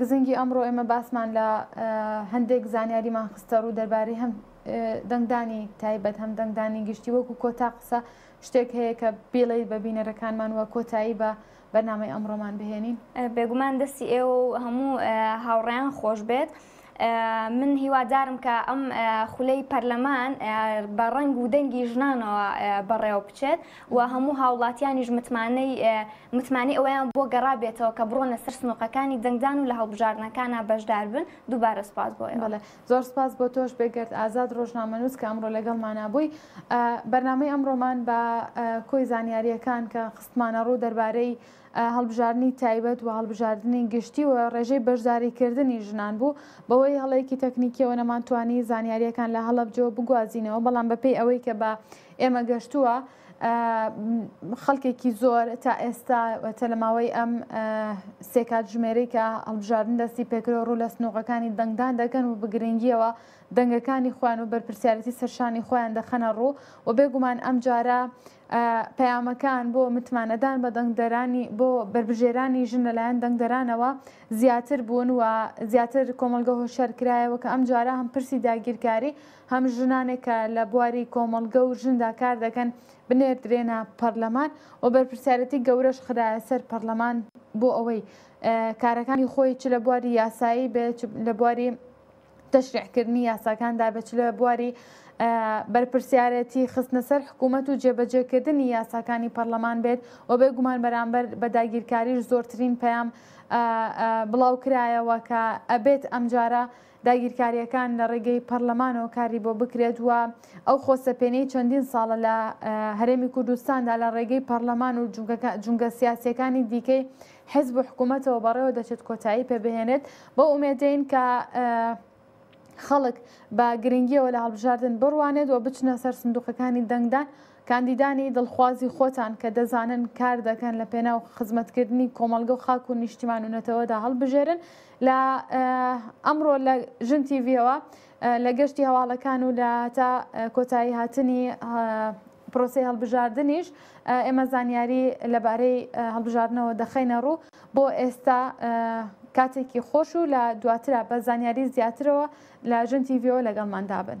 گزنگی ئەمڕۆ ئێمە باسمان لە هەندێک زانیاریمان خستە ڕوو دەربارەی هەم دەنگدانی تایبەت هەم دەنگدانی گشتی وەکو کۆتا قسە شتێک هەیە کە بیڵێ بە بینەرەکانمان وە کۆتایی بە بەرنامەی ئەمڕۆمان بهێنین. بێگومان دەستی ئێوە و هەموو هاوڕێیان خۆش بێت. من هیوادارم کە ئەم خولەی پەرلەمان بە ڕەنگ و دەنگی ژنانەوە بەڕێوە بچێت و هەموو هاوڵاتیانیش متمانەی متمانی ئەوەیان بۆ گەڕا بێتەوە کە بڕۆنە سەر سنوقەکانی دەنگدان و لە هەڵبژاردنەکانە بەشدار بن دووبارە سپاس بۆ زۆر سپاس بۆ تۆش بێگەرد ئازاد ڕۆژنامەنووس کە ئەمڕۆ لەگەڵمانا بووی بەرنامەی ئەمڕۆمان بە کۆی زانیاریەکان کە خستمانە ڕوو دەربارەی هەڵبژاردننی تایبەت و هەڵبژاردننی گشتی و ڕێژەی بەشداریکردنی ژنان بوو بەوەی هەڵەیەکی تەکنیکیەوە نەمانتوانی زانیاریەکان لە هەڵەبجەوە بگوازینەوە بەڵام بەپێی ئەوەی کە بە ئێمە گەشتووە خەڵکێکی زۆر تا ئێستا تە لە ماوەی ئەم سێکات ژمێرەی کە هەڵبژاردن دەستی پێکرۆ ڕوو لە سنووقەکانی دەنگدان دەکەن و بگرنگیەوە دەنگەکانی خۆیان و بەرپرسیارەتی سەرشانی خۆیان دەخەنە ڕوو و بێگومان ئەم جارە پەیامەکان بۆ متمانەدان بە دەنگدەرانی بۆ بربژێرانی ژن لەلایەن دەنگدەرانەوە زیاتر بوون و زیاتر کۆمەلگە هۆشارکرایەوە کە ئەم جارە هەم پرسی داگیرکاری هەم ژنانێک کە لە بواری کۆمەڵگە و ژندا کار دەکەن بنێردرێنە پەرلەمان و بەرپرسیارەتی گەورەش خرایە سەر پەرلەمان بۆ ئەوەی کارەکانی خۆی چ لە بواری یاسایی بێ لە بواری تەشریعکردنی یاساکاندا بێ چ لە بواری بەرپرسیارەتی خستنە سەر حکوومەت و جێبەجێکردنی یاساکانی پەرلەمان بێت و بێ گومان بەرامبەر بە داگیرکاریش زۆرترین پەیام بڵاو کرایەوە کە ئەبێت ئەمجارە داگیرکارییەکان لە ڕێگەی پەڕلەمانەوە کاری بۆ بکرێت و ئەو خۆسەپێنەی چەندین ساڵە لە هەرێمی کوردستاندا لە ڕێگەی پەڕلەمان و جونگە سیاسیەکانی دیکەی حزب و حکوومەتەوە بەڕێوە دەچێت کۆتایی پێ بهێنێت بۆ ئومێدەین کە خەڵک بە گرنگیەوە لە هەڵبژاردن بڕوانێت و بچنە سەر سندوقەکانی دەنگدان کاندیدانی دڵخوازی خۆتان کە دەزانن کار دەکەن لە پێناو خزمەتکردنی کۆمەڵگە و خاک و نیشتیمان و نەتەوەدا هەڵبژێرن لە ئەمڕۆ لە ژن تیڤیەوە لە گەشتی هەواڵەکان و لە تا کۆتایی هاتنی پرۆسی هەڵبژاردنیش ئێمە زانیاری لەبارەی هەڵبژاردنەوە دەخەینە ڕوو بۆ ئێستا کاتێکی خۆش و لە دواترا بە زانیاری زیاترەوە لە ژن تیڤەوە لەگەڵماندابن.